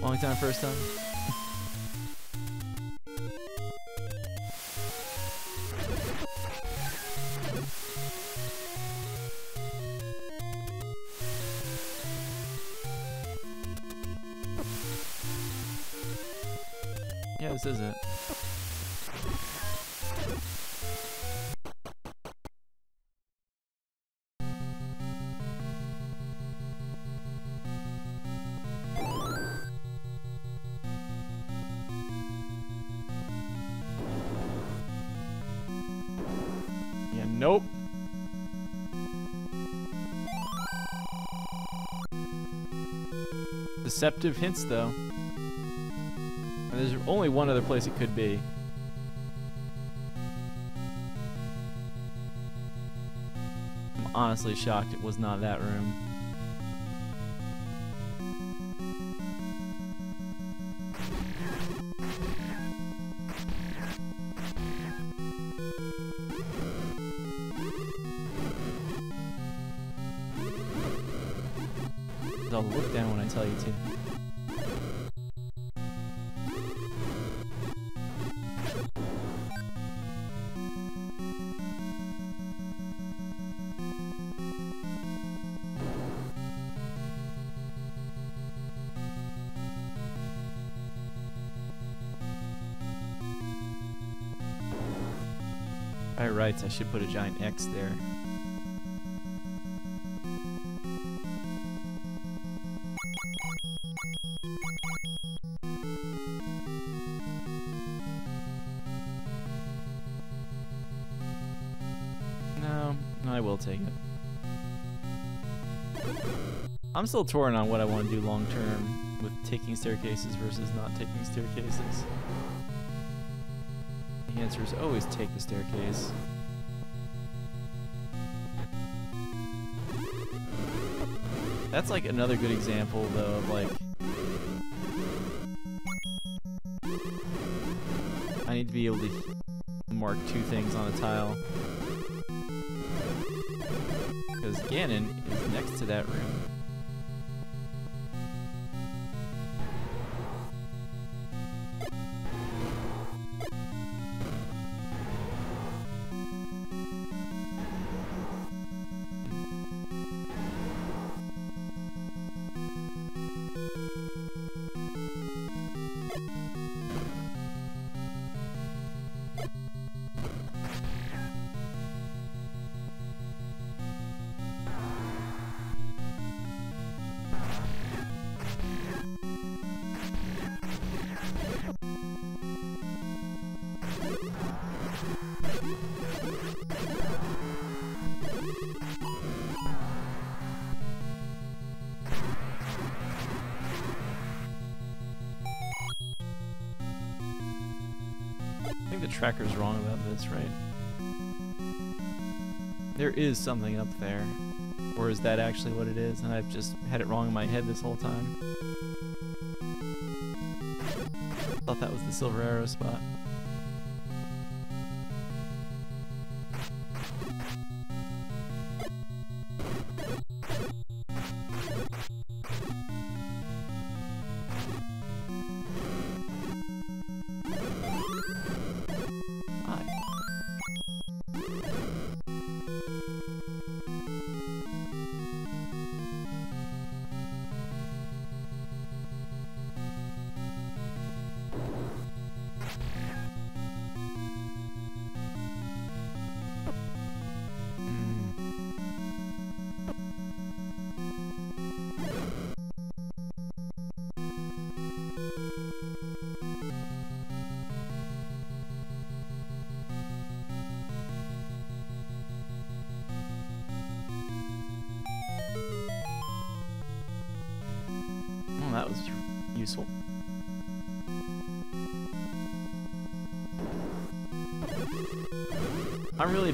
Long time, first time. Deceptive hints, though. And there's only one other place it could be. I'm honestly shocked it was not that room. I'll look down when I tell you to. By rights, I should put a giant X there. I'm still torn on what I want to do long term with taking staircases versus not taking staircases. The answer is always take the staircase. That's like another good example though of like I need to be able to mark two things on a tile. Because Ganon is next to that room. Tracker's wrong about this, right? There is something up there. Or is that actually what it is, and I've just had it wrong in my head this whole time? Thought that was the silver arrow spot.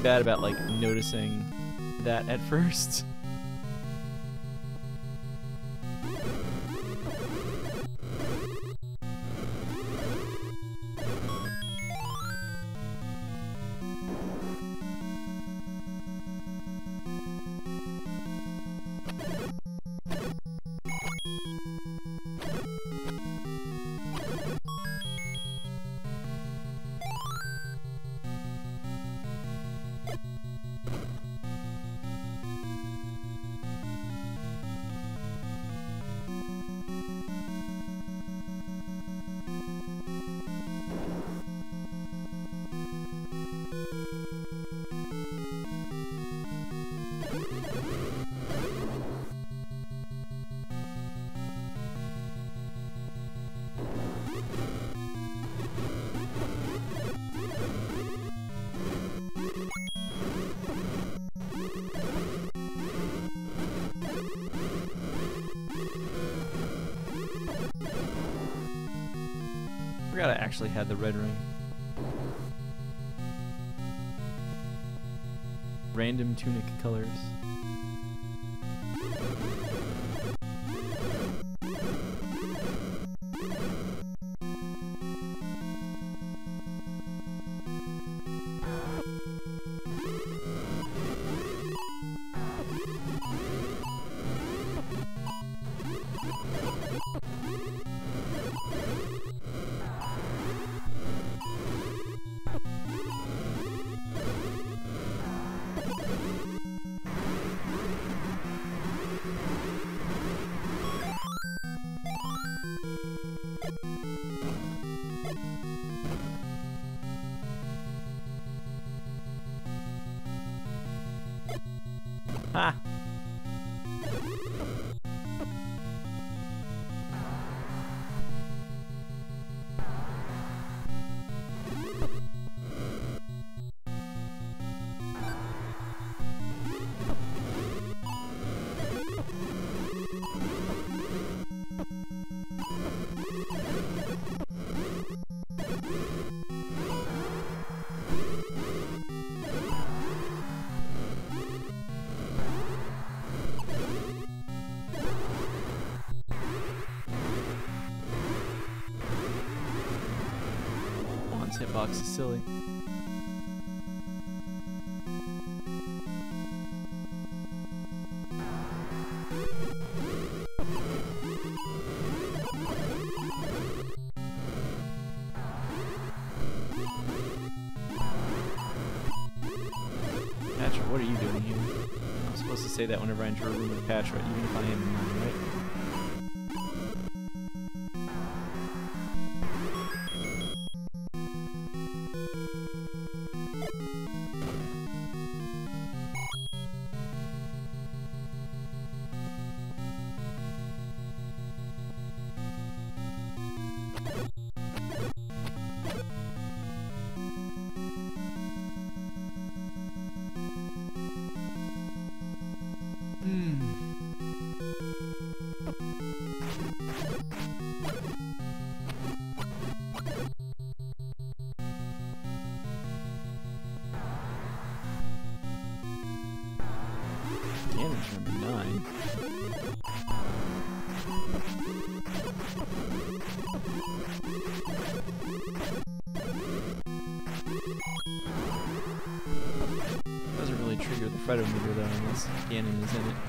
Bad about like noticing that at *laughs* first. I actually had the red ring. Random tunic colors. Once is silly. Patrick, what are you doing here? I'm supposed to say that whenever I enter a room with Patrick, even if I am Ganon is in it.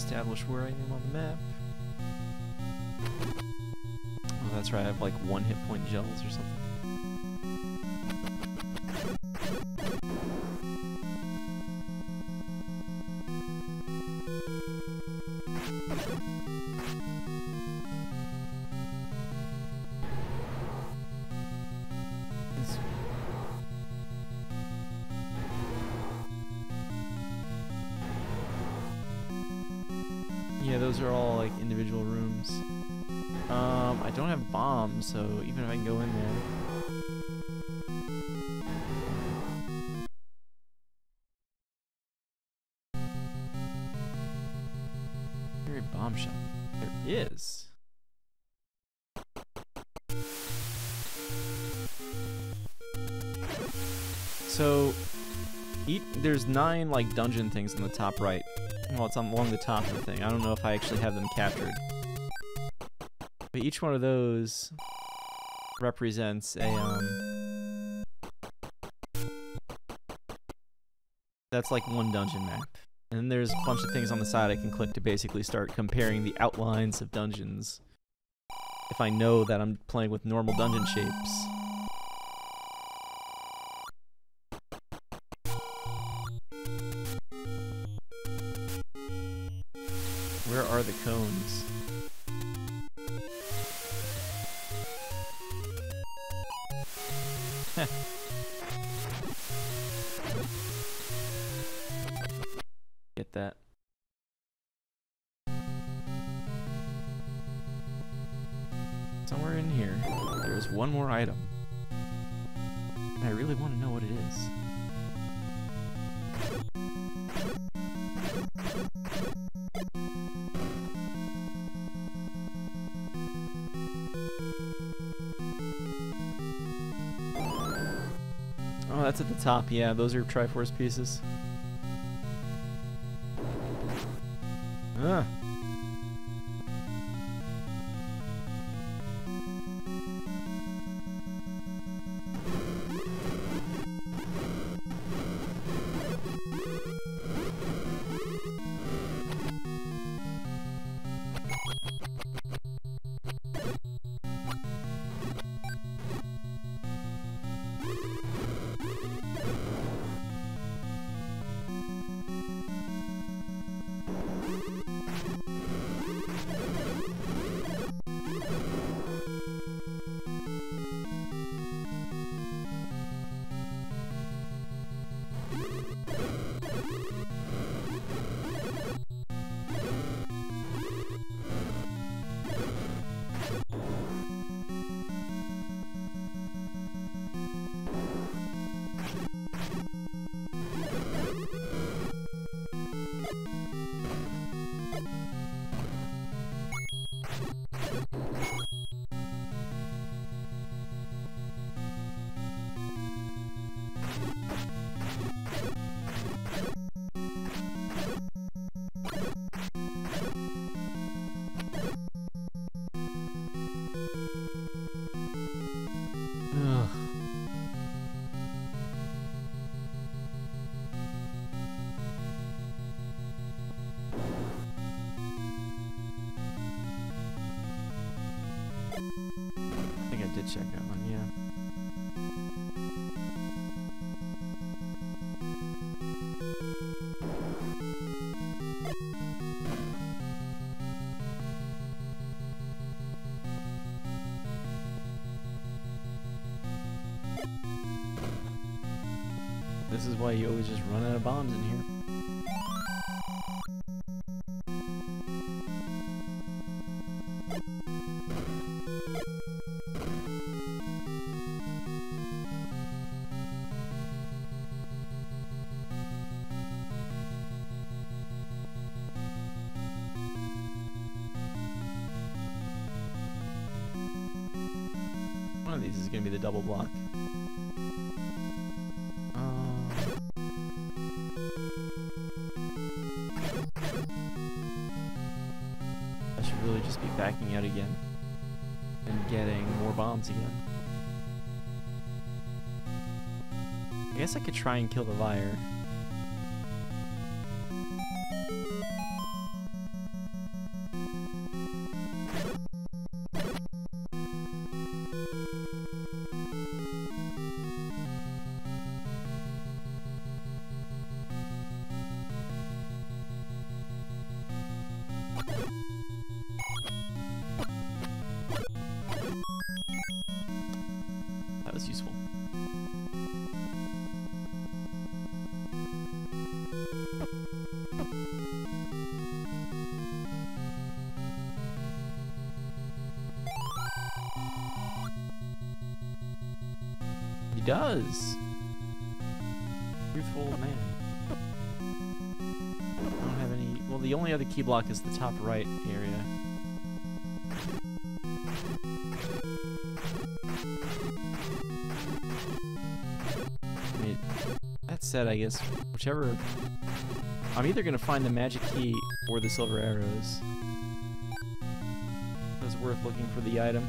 Reestablish where I am on the map. Oh, that's right. I have like one hit point gels or something. There's nine like dungeon things on the top right. Well, it's on, along the top of the thing. I don't know if I actually have them captured. But each one of those represents a um. That's like one dungeon map. And then there's a bunch of things on the side I can click to basically start comparing the outlines of dungeons if I know that I'm playing with normal dungeon shapes. Cones? Top. Yeah, those are Triforce pieces. This is why you always just run out of bombs in here. I could try and kill the liar. Does. Truthful man. I don't have any. Well, the only other key block is the top right area. That said, I guess whichever. I'm either gonna find the magic key or the silver arrows. It's worth looking for the item.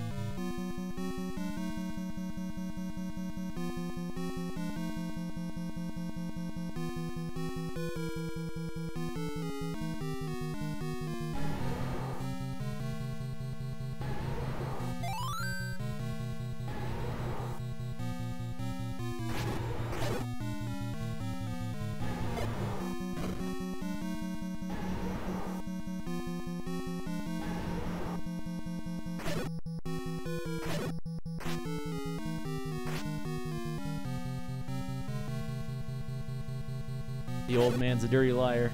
Man's a dirty liar.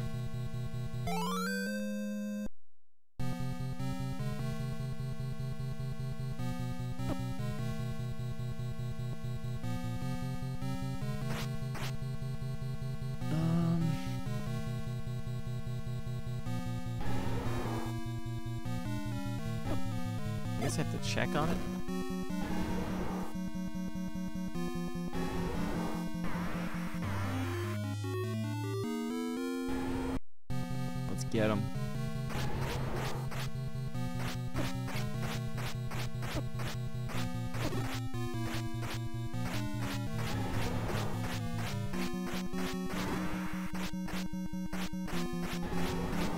Get him.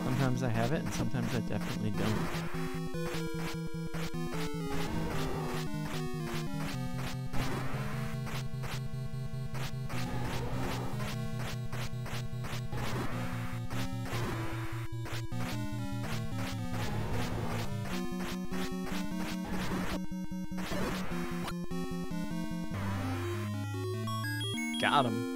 Sometimes I have it, and sometimes I definitely don't. Got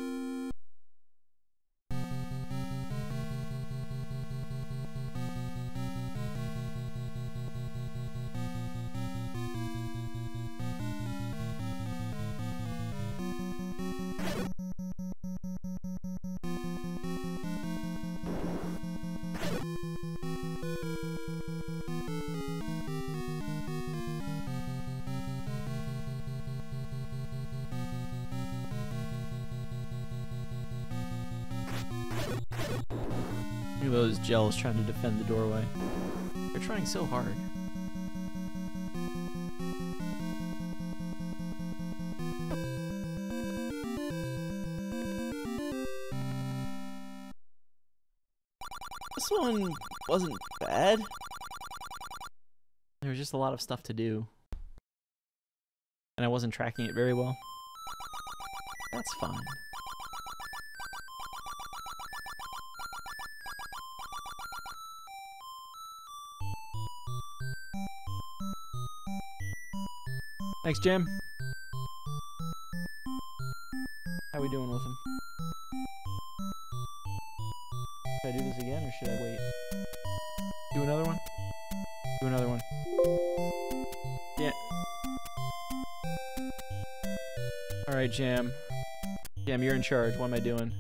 those gels trying to defend the doorway. They're trying so hard. This one wasn't bad. There was just a lot of stuff to do. And I wasn't tracking it very well. That's fine. Thanks, Jim. How we doing with him? Should I do this again or should I wait? Do another one? Do another one. Yeah. Alright, Jam. Jam, you're in charge. What am I doing?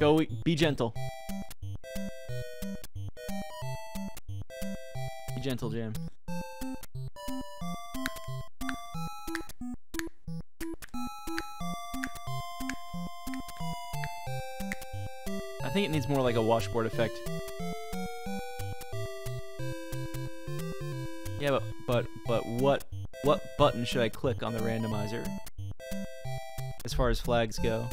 Go, be gentle. Gentle, Jam. I think it needs more like a washboard effect. Yeah, but but but what what button should I click on the randomizer? As far as flags go.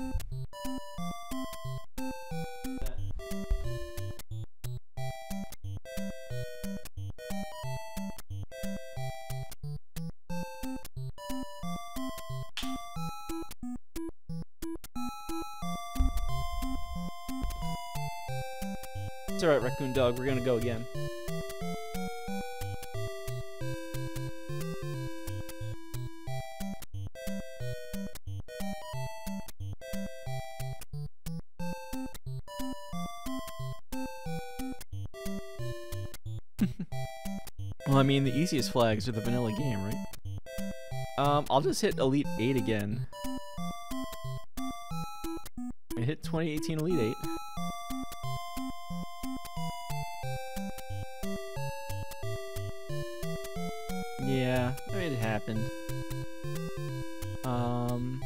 Dog, we're gonna go again. *laughs* well, I mean, the easiest flags are the vanilla game, right? Um, I'll just hit Elite 8 again. I hit 2018 Elite 8. Happened. Um...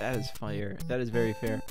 That is fair. That is very fair.